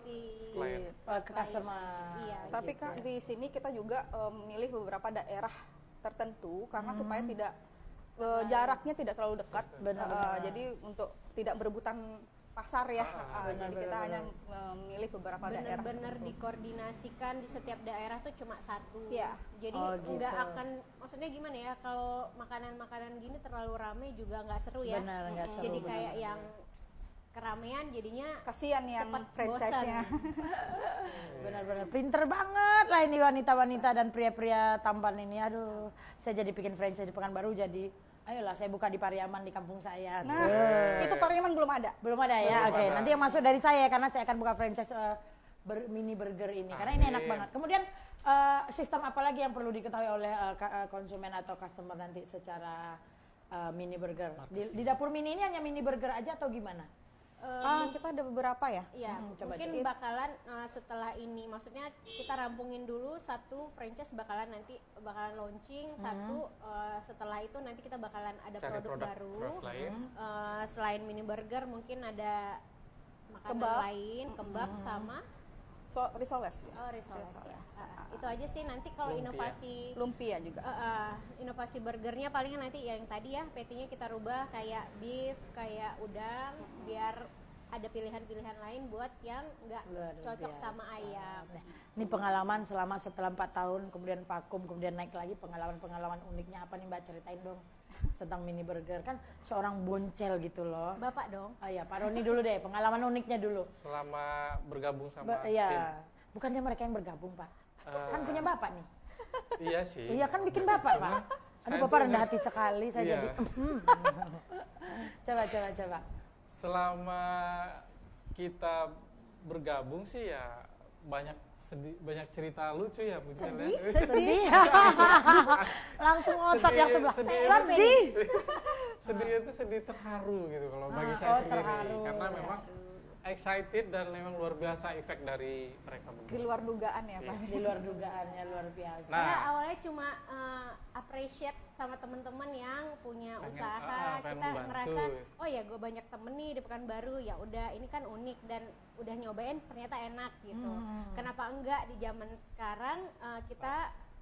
si Klien. Eh, ke customer. Iya. Tapi gitu kak ya. di sini kita juga eh, memilih beberapa daerah tertentu karena supaya tidak eh, jaraknya tidak terlalu dekat. Benar, Eh, benar. jadi untuk tidak berebutan pasar ya. Ah, Eh, jadi benar, kita benar, hanya memilih beberapa daerah. benar-benar tertentu. dikoordinasikan di setiap daerah tuh cuma satu. Iya. Jadi Oh, nggak gitu. akan maksudnya gimana ya kalau makanan-makanan gini terlalu rame juga nggak seru ya. Benar, nggak seru, Jadi benar, kayak benar. yang keramaian jadinya Kasihan yang Cepat franchise-nya. Benar-benar pinter banget lah ini wanita-wanita dan pria-pria tampan ini. Aduh, saya jadi bikin franchise di Pekanbaru jadi ayolah saya buka di Pariaman di kampung saya. Nah, itu Pariaman belum ada. Belum ada ya. Oke, ada. nanti yang masuk dari saya karena saya akan buka franchise eh, ber- mini burger ini karena ini enak Amin. banget. Kemudian eh, sistem apa lagi yang perlu diketahui oleh eh, eh, konsumen atau customer nanti secara eh, mini burger? Di, di dapur mini ini hanya mini burger aja atau gimana? Ah, kita ada beberapa ya. ya Hmm, coba mungkin bakalan uh, setelah ini maksudnya kita rampungin dulu satu franchise bakalan nanti bakalan launching satu uh, setelah itu nanti kita bakalan ada cari produk, produk, baru produk lain. Uh, selain mini burger mungkin ada makanan Kebab. lain kebab sama So, risoles. ya. oh risoles ya Risoles. Ah, itu aja sih nanti kalau inovasi Lumpia juga. Uh, uh, inovasi burgernya paling nanti yang tadi ya PT-nya kita rubah kayak beef kayak udang biar ada pilihan-pilihan lain buat yang nggak cocok biasa. sama ayam. Nah, ini pengalaman selama setelah empat tahun, kemudian vakum, kemudian naik lagi pengalaman-pengalaman uniknya apa nih Mbak ceritain dong tentang mini burger kan seorang boncel gitu loh. Bapak dong. Oh iya, Pak Roni dulu deh, pengalaman uniknya dulu. Selama bergabung sama Ba- tim. Iya, bukannya mereka yang bergabung Pak? Eh, Kan punya Bapak nih. Iya sih. Iya kan bikin Bapak Pak. Aduh, Bapak rendah hati sekali, saya Iya. jadi. coba, coba, coba. selama kita bergabung sih ya banyak sedih banyak cerita lucu ya Bu Cel, ya. Sedih. Langsung otot Sedih- yang sebelah. sedih. Sedih. sedihnya itu sedih terharu gitu kalau bagi Ah, saya oh, sendiri terharu. karena memang excited dan memang luar biasa efek dari mereka Di berdua. luar dugaan ya, Pak. Di luar dugaannya luar biasa. Nah. Saya awalnya cuma eh, appreciate sama teman-teman yang punya Pengen- usaha. ah, pengen kita membantu. merasa, oh ya gue banyak temen nih di Pekanbaru. Ya udah, ini kan unik dan udah nyobain ternyata enak gitu. Hmm. Kenapa enggak di zaman sekarang eh, kita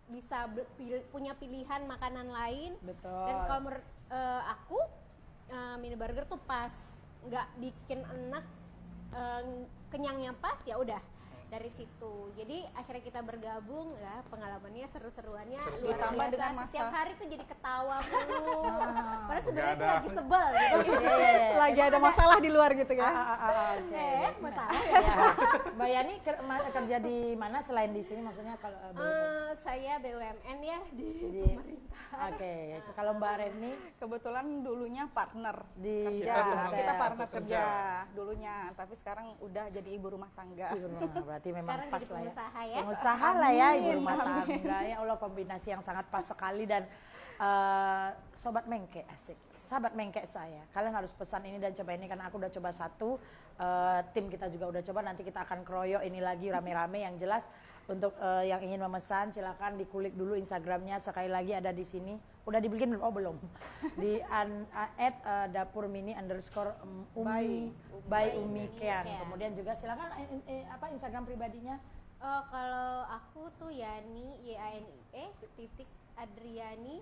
bisa pil- punya pilihan makanan lain. Betul. Dan kalau menurut eh, aku eh, mini burger tuh pas nggak bikin enak eh, kenyangnya pas ya udah dari situ. Jadi akhirnya kita bergabung ya pengalamannya seru-seruannya Seru-seru. luar Ditambah biasa. dengan masa- Setiap hari tuh jadi ketawa mulu. Padahal sebenarnya Nggak itu ada. lagi sebel gitu. Iya. Lagi ada masalah di luar gitu Ah, ya. ah, ah, ah, oke. Eh, masalah Ya. Mbak Yani ker- ma- kerja di mana selain di sini maksudnya kalau? Eh, saya BUMN ya di Jadi, pemerintah. Oke, so kalau Mbak Reni Kebetulan dulunya partner di kerja. teman- Kita partner kerja. kerja dulunya, tapi sekarang udah jadi ibu rumah tangga. Ibu rumah tangga, berarti memang Sekarang pas jadi lah ya. pengusaha ya. Pengusaha lah ya ibu Amin, rumah amin. tangga ya Allah kombinasi yang sangat pas sekali dan eh, sobat mengke asik. Sahabat mengke saya, kalian harus pesan ini dan coba ini karena aku udah coba satu, eh, tim kita juga udah coba nanti kita akan keroyok ini lagi rame-rame yang jelas untuk eh, yang ingin memesan silakan dikulik dulu Instagramnya sekali lagi ada di sini. Udah dibikin belum? Oh belum. Di an, uh, at eh, dapur mini underscore um, umi by umi Kean. Kean. Kemudian juga silakan eh, eh, apa Instagram pribadinya Oh, kalau aku tuh Yani Y A N I E titik Adriani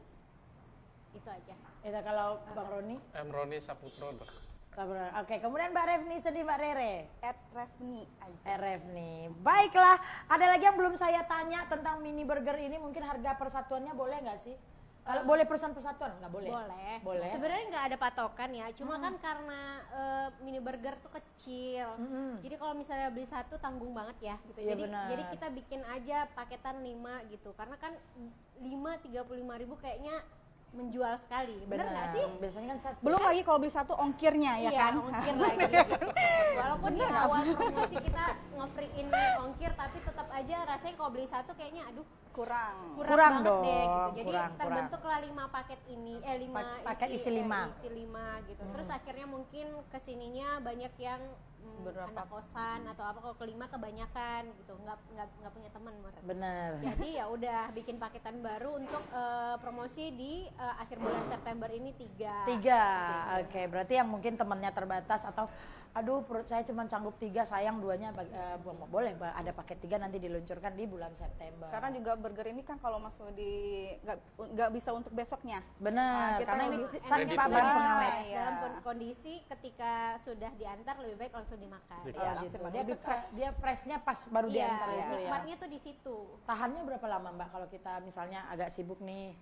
itu aja. itu kalau Bang Roni M. Roni Saputro. Sabar. Oke, kemudian Mbak Revni sedih Mbak Rere. At Revni aja. Eh, Revni. Baiklah, ada lagi yang belum saya tanya tentang mini burger ini. Mungkin harga persatuannya boleh nggak sih? Kalau boleh perusahaan persatuan nggak boleh? Boleh. Boleh. Sebenarnya nggak ada patokan ya, cuma kan karena eh, mini burger tuh kecil. Mm-mm. Jadi kalau misalnya beli satu tanggung banget ya gitu. Iya, jadi benar. jadi kita bikin aja paketan 5 gitu. Karena kan 5 35 ribu kayaknya menjual sekali. Bener nggak sih? Biasanya kan satu. Belum lagi kalau beli satu ongkirnya ya iya, kan? ongkir lagi gitu. Walaupun di awal promosi kita nge-free-in ongkir tapi tetap aja rasanya kalau beli satu kayaknya aduh Kurang. kurang, Kurang banget dong, deh gitu. Jadi kurang, terbentuklah lima paket ini eh lima Pa- paket isi lima. Hmm. isi lima gitu. Terus akhirnya mungkin ke sininya banyak yang mm, Berapa? anak kosan atau apa kalau kelima kebanyakan gitu nggak nggak nggak punya teman mereka. Bener. Jadi ya udah bikin paketan baru untuk eh, promosi di eh, akhir bulan September ini tiga. Tiga. Oke, berarti yang mungkin temannya terbatas atau aduh perut saya cuma sanggup tiga sayang duanya bu- boleh ada paket tiga nanti diluncurkan di bulan September. Karena juga burger ini kan kalau masuk di nggak bisa untuk besoknya. Bener, Nah, kita karena ini tanpa bahan pengawet. Iya. dalam kon- kondisi ketika sudah diantar lebih baik langsung dimakan. Gitu. Iya langsung gitu. Dia Lebih ke- fresh, dia freshnya pas baru Iya, diantar itu ya. nikmatnya tuh di situ. Tahannya berapa lama Mbak kalau kita misalnya agak sibuk nih?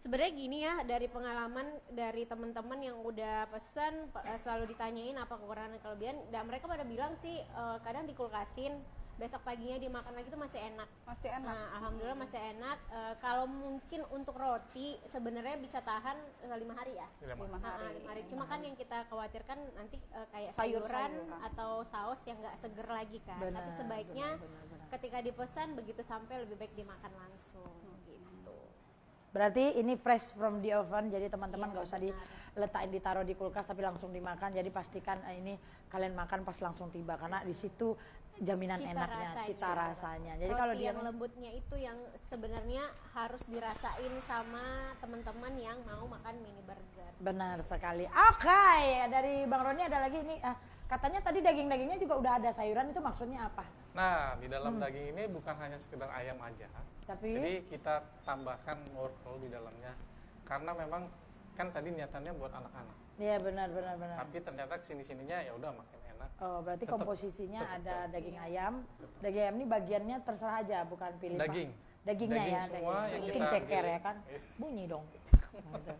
Sebenarnya gini ya dari pengalaman dari teman-teman yang udah pesan pe- eh, selalu ditanyain apa kekurangan dan kelebihan dan mereka pada bilang sih eh, kadang dikulkasin besok paginya dimakan lagi tuh masih enak. Masih enak. Nah, alhamdulillah masih enak. Eh, kalau mungkin untuk roti sebenarnya bisa tahan lima hari ya. Lima. Lima Ah, ah, hari. lima hari. Cuma kan yang kita khawatirkan nanti eh, kayak Sayur-sayuran. sayuran atau saus yang nggak seger lagi kan. Benar, Tapi sebaiknya benar, benar, benar. ketika dipesan begitu sampai lebih baik dimakan langsung gitu. Berarti ini fresh from the oven, jadi teman-teman nggak usah benar. diletakin ditaruh di kulkas tapi langsung dimakan. Jadi pastikan eh, ini kalian makan pas langsung tiba karena di situ jaminan Cita enaknya, rasanya. cita rasanya. Jadi Roti kalau dia yang lembutnya itu yang sebenarnya harus dirasain sama teman-teman yang mau makan mini burger. benar sekali. Oke, dari Bang Roni ada lagi ini ah, katanya tadi daging-dagingnya juga udah ada sayuran itu maksudnya apa? Nah, di dalam Hmm. daging ini bukan hanya sekedar ayam aja. Tapi Jadi kita tambahkan wortel di dalamnya. Karena memang kan tadi niatannya buat anak-anak. Iya benar benar benar. Tapi ternyata ke sini-sininya ya udah makin enak. Oh, berarti Tetap- komposisinya tetap ada cocok. daging ayam. Daging ayam ini bagiannya terserah aja, bukan pilih. Pak. Daging. Dagingnya Daging ya, semua daging. yang ceker ya kan. Iya. Bunyi dong. Gitu.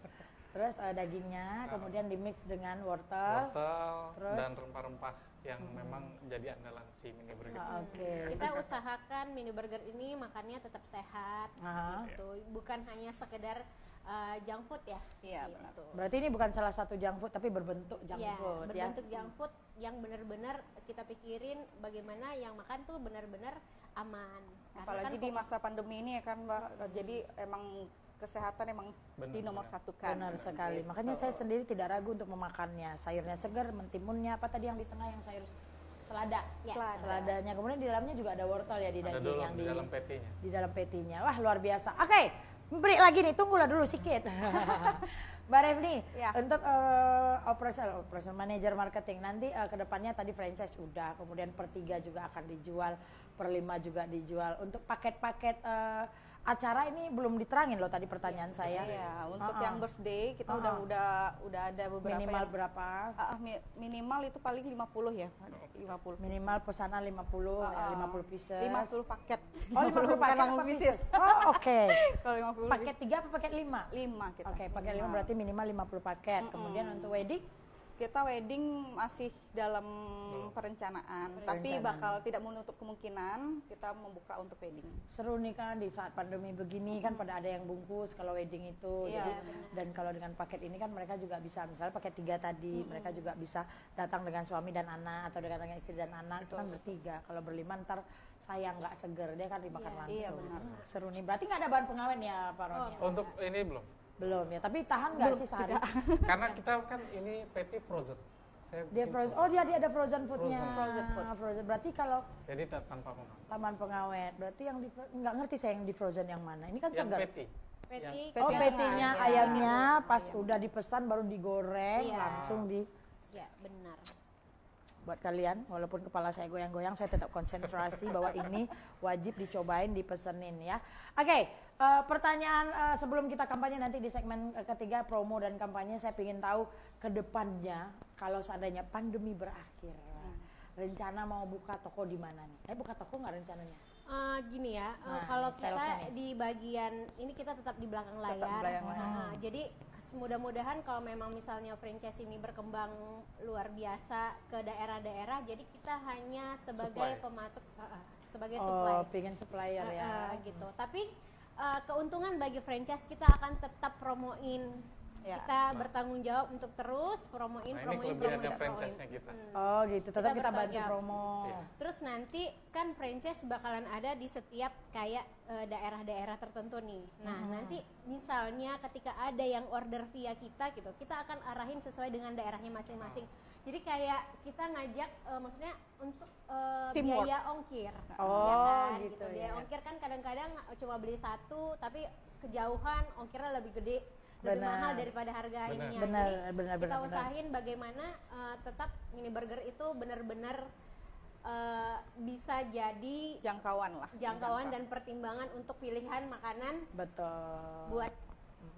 Terus eh, dagingnya, kemudian di mix dengan wortel. wortel Terus? dan rempah-rempah yang memang jadi andalan si mini burger. Ah, Oke. Kita usahakan mini burger ini makannya tetap sehat Aha. gitu. Bukan hanya sekedar uh, junk food ya. Iya, gitu. benar. Berarti ini bukan salah satu junk food tapi berbentuk junk Iya, food berbentuk ya. junk food yang benar-benar kita pikirin bagaimana yang makan tuh benar-benar aman. Apalagi kan di masa pandemi ini ya kan Mbak. Jadi emang kesehatan emang Benar, di nomor benar. satu kan. Benar sekali. Gitu. Makanya saya sendiri tidak ragu untuk memakannya. Sayurnya segar, mentimunnya apa tadi yang di tengah yang sayur selada. Ya, selada. Seladanya. Kemudian di dalamnya juga ada wortel ya di Ada daging yang di dalam petinya. di dalam petinya. Wah, luar biasa. Oke, break lagi nih. Tunggulah dulu sedikit. Mbak Revni, Ya. untuk eh, operation operation manager marketing nanti eh, ke depannya tadi franchise udah, kemudian per tiga juga akan dijual, per lima juga dijual. Untuk paket-paket eh, acara ini belum diterangin loh tadi pertanyaan saya. Iya, untuk Uh-uh. yang birthday kita udah Uh-uh. udah udah ada beberapa Minimal yang- berapa? Mi- minimal itu paling 50 ya. 50. Minimal pesanan 50, ya, Ah, ah. 50 pieces. 50 paket. Oh, 50 bukan paket 50 apa pieces. pieces? Oh, oke. Kalau 50 Paket 3 apa paket 5? 5 kita. Oke, paket 5 berarti minimal 50 paket. Kemudian untuk wedding Kita wedding masih dalam perencanaan, tapi Perencanaan. bakal tidak menutup kemungkinan kita membuka untuk wedding. seru nih kan di saat pandemi begini kan pada ada yang bungkus kalau wedding itu Iya, jadi dan kalau dengan paket ini kan mereka juga bisa misalnya paket tiga tadi mereka juga bisa datang dengan suami dan anak atau dengan dengan istri dan anak itu kan bertiga kalau berlima ntar sayang nggak seger dia kan dimakan langsung Iya, benar. seru nih berarti nggak ada bahan pengawet ya Pak Roni ya? Untuk ini belum. Belum ya tapi tahan nggak sih sehari Karena kita kan ini peti frozen. Saya dia frozen oh dia dia ada frozen foodnya Frozen. Frozen food. frozen berarti kalau Jadi tanpa pengawet. taman pengawet berarti yang di nggak ngerti saya yang di frozen yang mana ini kan Yang segar peti. Peti, Oh Petinya ya. ayamnya pas udah dipesan baru digoreng Iya. langsung di ya benar. Buat kalian walaupun kepala saya goyang-goyang saya tetap konsentrasi bahwa ini wajib dicobain dipesenin ya. Oke eh, pertanyaan eh, sebelum kita kampanye nanti di segmen eh, ketiga promo dan kampanye saya ingin tahu ke depannya kalau seandainya pandemi berakhir rencana mau buka toko di mana nih? Eh buka toko nggak rencananya? Eh, gini ya, eh, Nah, kalau kita di bagian ini kita tetap di belakang Tetap layar. belakang layar. Nah, jadi mudah-mudahan kalau memang misalnya franchise ini berkembang luar biasa ke daerah-daerah, jadi kita hanya sebagai Supply. pemasok, eh, eh, sebagai supply. Oh pengen supplier Eh, ya. eh, gitu. Tapi eh, keuntungan bagi franchise kita akan tetap promoin. Ya. Kita bertanggung jawab untuk terus promoin, Nah, promoin, promoin, promoin. kita. Hmm. Oh gitu tetap Kita kita, bantu jawab. promo. Iya. Terus nanti kan franchise bakalan ada di setiap kayak eh, daerah-daerah tertentu nih. Nah, nanti misalnya ketika ada yang order via kita gitu, kita akan arahin sesuai dengan daerahnya masing-masing. Jadi kayak kita ngajak eh, maksudnya untuk Teamwork. biaya ongkir. Oh, ya kan? gitu, Biaya ya. ongkir kan kadang-kadang cuma beli satu tapi kejauhan ongkirnya lebih gede lebih Benar. mahal daripada harga Benar. ininya. Benar, Jadi benar, kita benar, benar. usahain bagaimana eh, tetap mini burger itu benar-benar eh, bisa jadi Jangkauan lah. jangkauan dan pertimbangan untuk pilihan makanan Betul. buat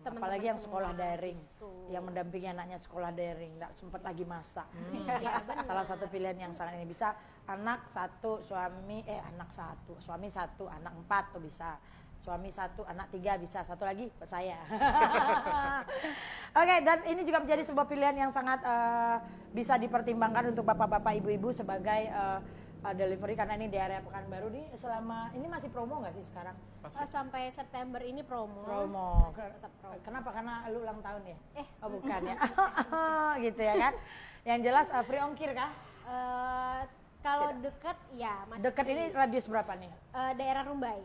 teman-teman apalagi yang semua. sekolah daring Tuh. yang mendampingi anaknya sekolah daring nggak sempat lagi masak Hmm. Ya, benar. salah satu pilihan yang sangat ini bisa anak satu suami eh anak satu suami satu anak empat tuh bisa suami satu anak tiga bisa satu lagi buat saya oke dan ini juga menjadi sebuah pilihan yang sangat eh, bisa dipertimbangkan untuk bapak-bapak ibu-ibu sebagai eh, eh, delivery karena ini di area Pekanbaru nih selama ini masih promo nggak sih sekarang Eh, sampai September ini promo. promo. Promo. Kenapa? Karena lu ulang tahun ya? Eh. oh bukan ya? gitu ya kan? Yang jelas uh, free ongkir kah? Eh, kalau deket ya masih Dekat ini radius berapa nih? eh, daerah Rumbai.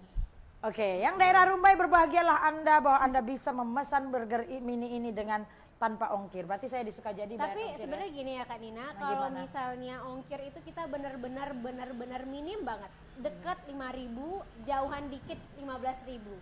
Oke, yang daerah Rumbai berbahagialah Anda bahwa Anda bisa memesan burger mini ini dengan tanpa ongkir. Berarti saya disuka jadi Tapi ya? sebenarnya gini ya Kak Nina, Nah, kalau gimana? misalnya ongkir itu kita benar-benar benar-benar minim banget. Dekat 5.000, jauhan dikit 15.000.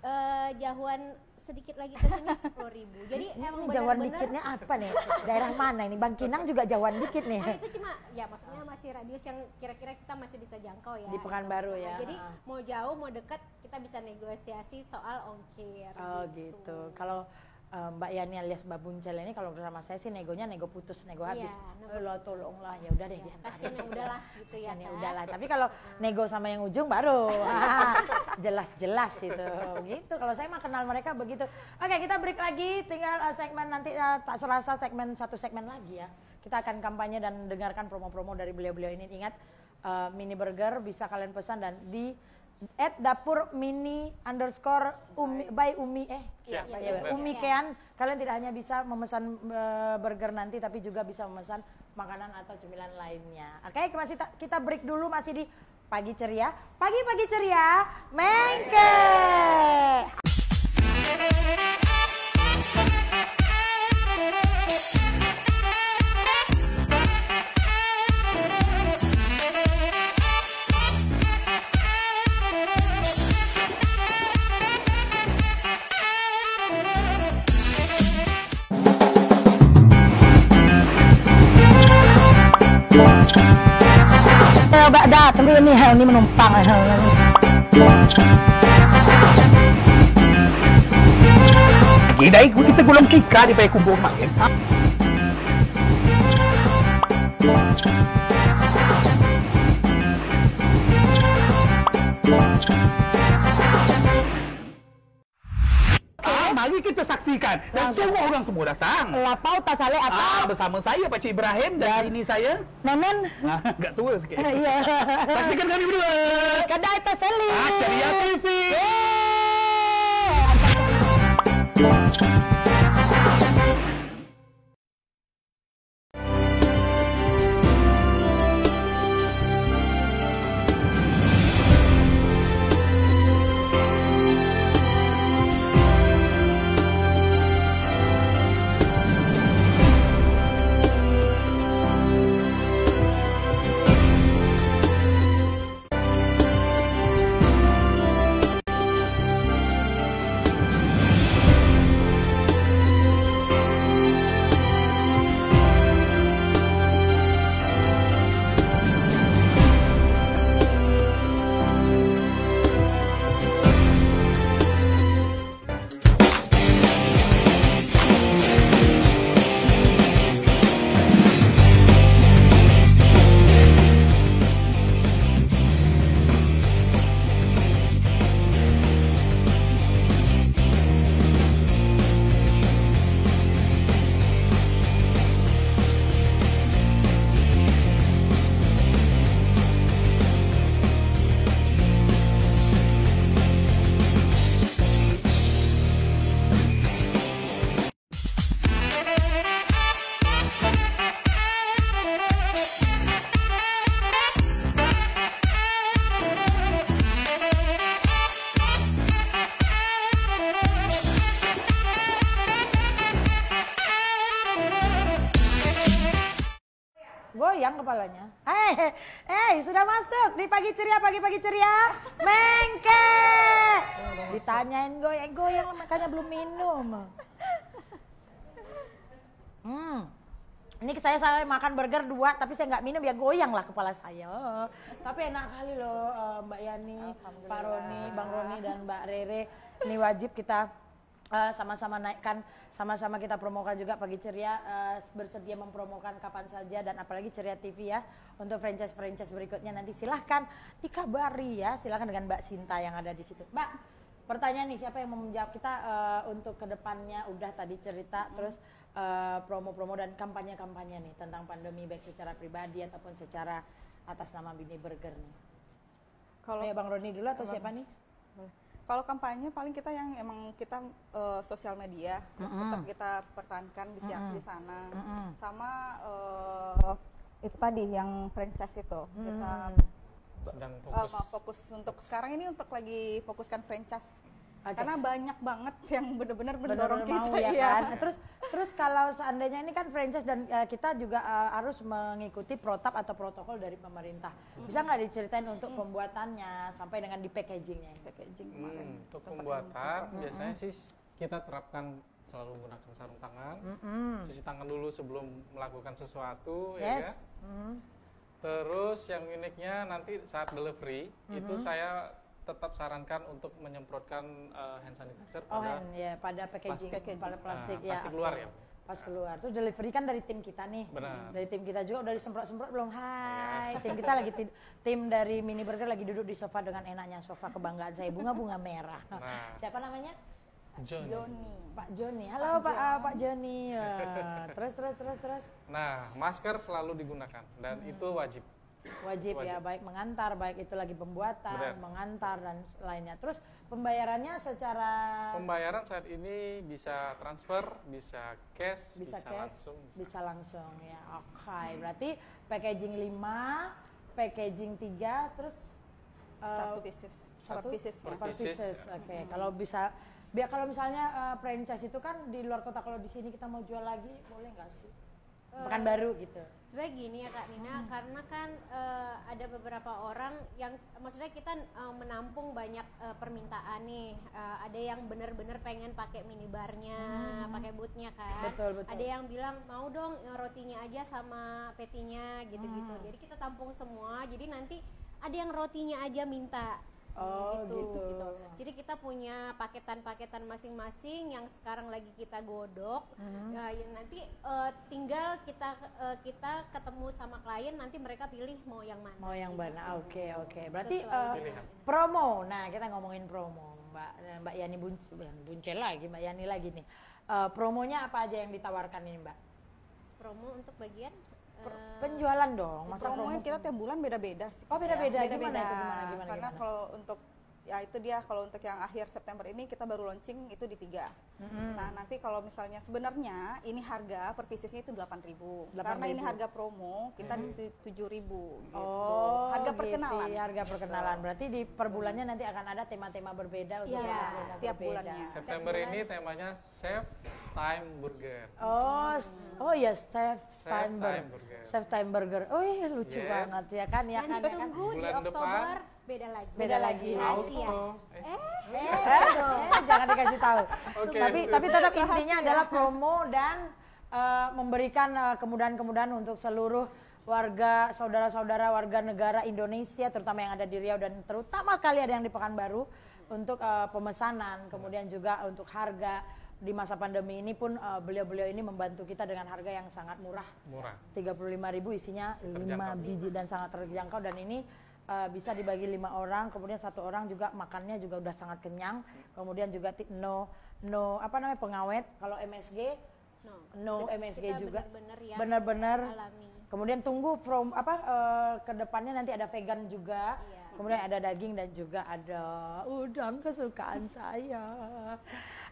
Eh jauhan sedikit lagi ke sini 10.000. Jadi Ini, emang ini jauhan dikitnya apa nih? Daerah mana ini? Bangkinang juga jauhan dikit nih. Ah, itu cuma ya maksudnya masih radius yang kira-kira kita masih bisa jangkau ya. Di Pekanbaru Nah, ya. Jadi mau jauh mau dekat kita bisa negosiasi soal ongkir. Oh gitu. Kalau eh, Mbak Yani alias Babuncel ini kalau bersama saya sih negonya nego putus, nego habis. Iya, nego Eh, lo tolonglah ya udah deh Ya, diantarin. kasihan ya udahlah gitu ya ya kan. udahlah. Tapi kalau nego sama yang ujung baru ah, jelas-jelas itu. Gitu. Kalau saya mah kenal mereka begitu. Oke, kita break lagi. Tinggal eh, segmen nanti eh, tak serasa segmen satu segmen lagi ya. Kita akan kampanye dan dengarkan promo-promo dari beliau-beliau ini. Ingat eh, mini burger bisa kalian pesan dan di at dapur mini underscore umi, by umi eh Iya, ya, iya. umi kean. Kalian tidak hanya bisa memesan eh, burger nanti tapi juga bisa memesan makanan atau cemilan lainnya. Oke masih ta- kita break dulu masih di pagi ceria. Pagi pagi ceria mengke Tapi ini ini menumpang. Ko kita kika di pa kubo makin. Kita saksikan dan semua orang semua datang. Lapau tak saleh Ah, atau bersama saya Pak Cik Ibrahim dan ini saya. Nemen? Ah, agak tua sikit. Iya. Saksikan kami berdua. Kedai terseli. Ah, Ceria TV. Goyang pagi-pagi ceria. Mengke. Ditanyain goyang-goyang, makanya belum minum. Hmm. Ini saya saya makan burger dua, tapi saya nggak minum ya goyang lah kepala saya. Oh, Tapi enak kali loh eh, Mbak Yani, Pak Roni, Bang Roni dan Mbak Rere. Ini wajib kita eh, sama-sama naikkan, sama-sama kita promokan juga pagi ceria eh, bersedia mempromokan kapan saja dan apalagi ceria TV ya untuk franchise-franchise berikutnya nanti silahkan dikabari ya, silahkan dengan Mbak Sinta yang ada di situ. Mbak, pertanyaan nih siapa yang mau menjawab kita eh, untuk ke depannya udah tadi cerita terus eh, promo-promo dan kampanye-kampanye nih tentang pandemi baik secara pribadi ataupun secara atas nama Bini Burger nih. Kalau Ayo Bang Roni dulu atau siapa nih? Kalau kampanye paling kita yang emang kita eh, sosial media tetap kita pertahankan di, sia- di sana. Mm-mm. Sama eh, itu tadi yang franchise itu kita sedang eh, fokus. mau fokus untuk sekarang ini untuk lagi fokuskan franchise. Oke. Karena banyak banget yang benar-benar mendorong kita mau ya iya. kan. Nah, Terus terus kalau seandainya ini kan franchise dan eh, kita juga eh, harus mengikuti protap atau protokol dari pemerintah. Bisa nggak diceritain untuk pembuatannya sampai dengan di packagingnya? packaging kemarin. Hmm, untuk pembuatan biasanya sih kita terapkan selalu menggunakan sarung tangan, Mm-mm. cuci tangan dulu sebelum melakukan sesuatu, ya? Yes. Mm. Terus yang uniknya nanti saat delivery itu saya tetap sarankan untuk menyemprotkan eh, hand sanitizer Oh, pada hand, ya pada packaging, plastik. pada plastik Ah, ya. plastik luar ya. Pas keluar. Terus delivery kan dari tim kita nih. Benar. Dari tim kita juga udah disemprot-semprot belum? Hai. Iya. Tim kita lagi tim dari Mini Burger lagi duduk di sofa dengan enaknya sofa kebanggaan saya bunga-bunga merah. Nah. Siapa namanya? John. Joni. Pak Joni. Halo Pak ah, Pak Joni. Terus terus terus terus. Nah, masker selalu digunakan dan Hmm. itu wajib. Wajib, ya Wajib. baik mengantar baik itu lagi pembuatan, Benar. mengantar dan lainnya. Terus pembayarannya secara Pembayaran saat ini bisa transfer, bisa cash, bisa, bisa, cash, langsung. bisa- bisa langsung ya. Oke, berarti packaging 5, packaging 3, terus eh, Satu pieces. satu Per pieces ya. Per per pieces, pieces. ya. Oke, kalau bisa biar kalau misalnya eh, franchise itu kan di luar kota kalau di sini kita mau jual lagi boleh nggak sih? Pekan baru gitu. Sebenarnya gini ya Kak Nina, karena kan eh, ada beberapa orang yang maksudnya kita eh, menampung banyak eh, permintaan nih. Eh, ada yang benar-benar pengen pakai minibarnya, pakai bootnya kan. Betul, betul. Ada yang bilang mau dong rotinya aja sama patinya gitu-gitu. Hmm. Jadi kita tampung semua. Jadi nanti ada yang rotinya aja minta. Oh, gitu. Jadi kita punya paketan-paketan masing-masing yang sekarang lagi kita godok. Hmm. Ya, ya nanti eh, tinggal kita eh, kita ketemu sama klien nanti mereka pilih mau yang mana. Mau yang mana? Oke, oke. Berarti Sesuai eh, pilihan. promo. Nah, kita ngomongin promo. Mbak Mbak Yani Bunc- bukan Buncel lagi, Mbak Yani lagi nih. Eh, promonya apa aja yang ditawarkan ini, Mbak? Promo untuk bagian penjualan dong. Masa? Promonya kita tiap bulan beda-beda sih. Oh, beda-beda. Ya, Gimana itu? Gimana, gimana, Karena gimana? kalau untuk ya itu dia kalau untuk yang akhir September ini kita baru launching itu di tiga. Mm-mm. Nah nanti kalau misalnya sebenarnya ini harga per piecesnya itu 8.000 Karena ini 8.000. harga promo kita di tu- 7.000 gitu. Oh, harga gitu, perkenalan. ya, harga perkenalan. Berarti di per bulannya nanti akan ada tema-tema berbeda untuk Iya, promo tiap berbeda. bulannya. September ini temanya Save Time Burger. Oh, s- oh ya, Chef Chef Time Burger. Time Burger. Chef Time Burger. Oh, iya, lucu Yes. banget ya kan, ya yang kan, ya kan. di Bulan Oktober depan. Beda lagi. Beda lagi. Rahasia. Auto. Eh, Eh, Eh, eh, jangan dikasih tahu. Oke, tapi tapi tetap intinya adalah promo dan eh, memberikan eh, kemudahan-kemudahan untuk seluruh warga saudara-saudara warga negara Indonesia terutama yang ada di Riau dan terutama kali ada yang di Pekanbaru untuk eh, pemesanan kemudian juga untuk harga di masa pandemi ini pun beliau-beliau ini membantu kita dengan harga yang sangat murah murah. 35.000 isinya 5 Terjangkau. biji dan sangat terjangkau dan ini uh, bisa dibagi lima orang kemudian satu orang juga makannya juga udah sangat kenyang. Kemudian juga no no apa namanya pengawet. Kalau MSG no. no Kita MSG juga. bener-bener yang benar-benar kemudian tunggu prom apa uh, ke depannya nanti ada vegan juga. Iya. kemudian ada daging dan juga ada udang kesukaan saya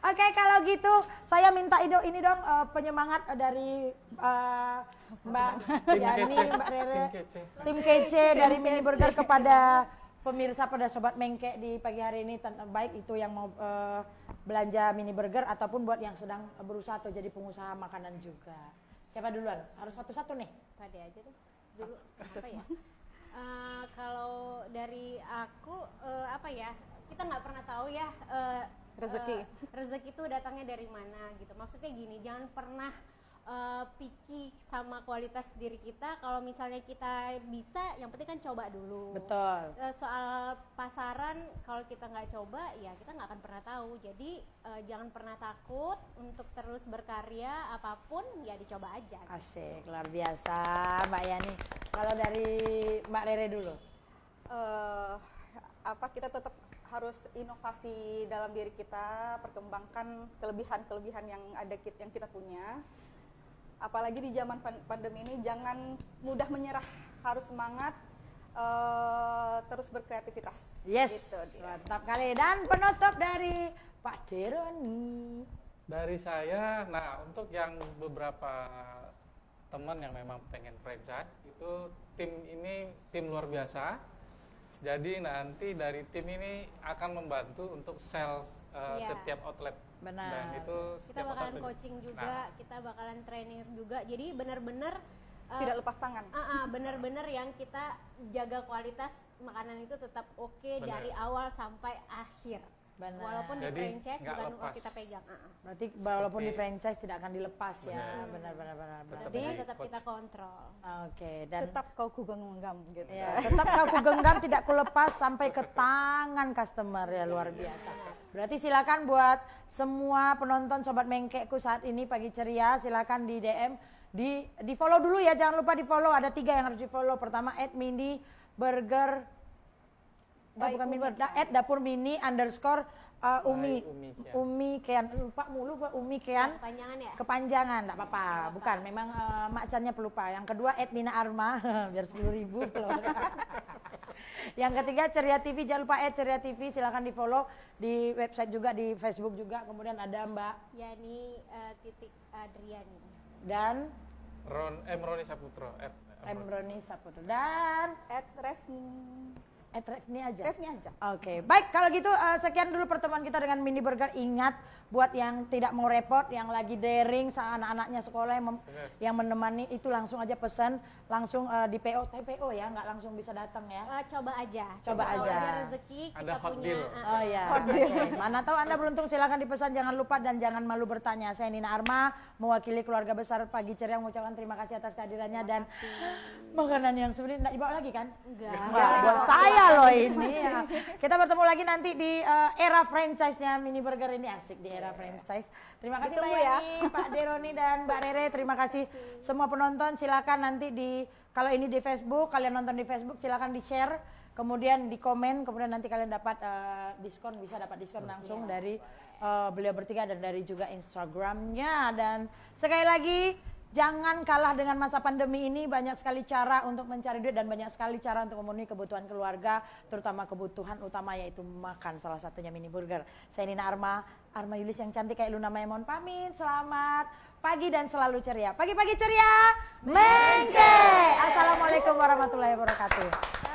oke kalau gitu saya minta ido ini dong uh, penyemangat dari uh, Mbak Yani kece. Mbak Rere Tim kece. tim kece dari Mini Burger kepada pemirsa pada sobat mengke di pagi hari ini tentang baik itu yang mau eh, belanja Mini Burger ataupun buat yang sedang berusaha atau jadi pengusaha makanan juga. Siapa duluan? Harus satu-satu nih. Pade aja deh dulu apa ya Eh, kalau dari aku eh, apa ya kita nggak pernah tahu ya eh, Rezeki. eh, rezeki itu datangnya dari mana gitu maksudnya gini jangan pernah eh, picky sama kualitas diri kita kalau misalnya kita bisa yang penting kan coba dulu Betul. Eh, soal pasaran kalau kita nggak coba ya kita nggak akan pernah tahu jadi eh, jangan pernah takut untuk terus berkarya apa pun ya dicoba aja Asik, luar biasa Mbak Yani. Kalau dari Mbak Rere dulu. eh, apa kita tetap harus inovasi dalam diri kita, perkembangkan kelebihan-kelebihan yang ada kit- yang kita punya. Apalagi di zaman pan- pandemi ini jangan mudah menyerah, harus semangat eh, terus berkreativitas. Yes, Gitu dia. mantap kali. Dan penutup dari Pak Deroni. Dari saya, nah untuk yang beberapa teman yang memang pengen franchise itu tim ini tim luar biasa. Jadi nanti dari tim ini akan membantu untuk sales uh, Iya. setiap outlet. Benar. Dan itu kita setiap bakalan outlet. coaching juga, Nah, kita bakalan training juga. Jadi benar-benar uh, Tidak lepas tangan. ah, ah, benar-benar yang kita jaga kualitas makanan itu tetap oke Benar. dari awal sampai akhir. Benar. Walaupun di Jadi, franchise nggak bukan lepas. kita pegang. Ah. Berarti walaupun di Seperti- franchise tidak akan dilepas ya. Benar. Benar benar benar. Tetap Berarti di- tetap kita kontrol. oke dan tetap kau ku genggam gitu Ya, tetap kau ku genggam tidak ku lepas sampai ke tangan customer ya luar biasa. Berarti silakan buat semua penonton sobat mengkekku saat ini pagi ceria silakan di DM di di follow dulu ya jangan lupa di follow ada tiga yang harus di follow pertama at mini burger By bukan mini Umi. da- at dapur mini underscore uh, umi. Umi Kian. umi kean. Lupa mulu gua umi kean. Panjangan ya? kepanjangan nggak apa-apa. Bukan memang uh, macannya pelupa. Yang kedua Ednina Arma. Biar sepuluh ribu. Yang ketiga Ceria TV jangan lupa Ed Ceria TV silakan di follow di website juga di Facebook juga. Kemudian ada Mbak Yani eh, titik Adriani. dan Ron M. Roni Saputro at M. Roni. Emroni Saputra dan at Refni Refni aja Refni aja Oke, baik kalau gitu eh, sekian dulu pertemuan kita dengan Mini Burger. Ingat buat yang tidak mau repot, yang lagi daring, sama anak-anaknya sekolah yang, yang menemani itu langsung aja pesan, langsung eh, di PO, TPO ya, nggak langsung bisa datang ya. Eh, coba aja. Coba tahu aja. rezeki kita Ada hot punya. deal. Oh ya, oke. mana tahu anda beruntung silakan dipesan, jangan lupa dan jangan malu bertanya. Saya Nina Arma, mewakili keluarga besar Pagi Ceria mengucapkan terima kasih atas kehadirannya dan makanan yang sebenarnya tidak dibawa lagi kan? Enggak. Buat saya loh ini. ya. Kita bertemu lagi nanti di eh, era franchise-nya Mini Burger ini asik di era franchise. Terima kasih Ditunggu ya. Yani, Pak Deroni dan Mbak Rere. Terima kasih semua penonton. Silakan nanti di kalau ini di Facebook, kalian nonton di Facebook silakan di share, kemudian di komen, kemudian nanti kalian dapat eh, diskon bisa dapat diskon langsung dari eh, beliau bertiga dan dari juga Instagramnya dan sekali lagi Jangan kalah dengan masa pandemi ini, banyak sekali cara untuk mencari duit dan banyak sekali cara untuk memenuhi kebutuhan keluarga, terutama kebutuhan utama yaitu makan, salah satunya mini burger. Saya Nina Arma, Arma Yulis yang cantik kayak Luna Maya mohon pamit, selamat pagi dan selalu ceria. Pagi-pagi ceria, mengke. Assalamualaikum warahmatullahi wabarakatuh.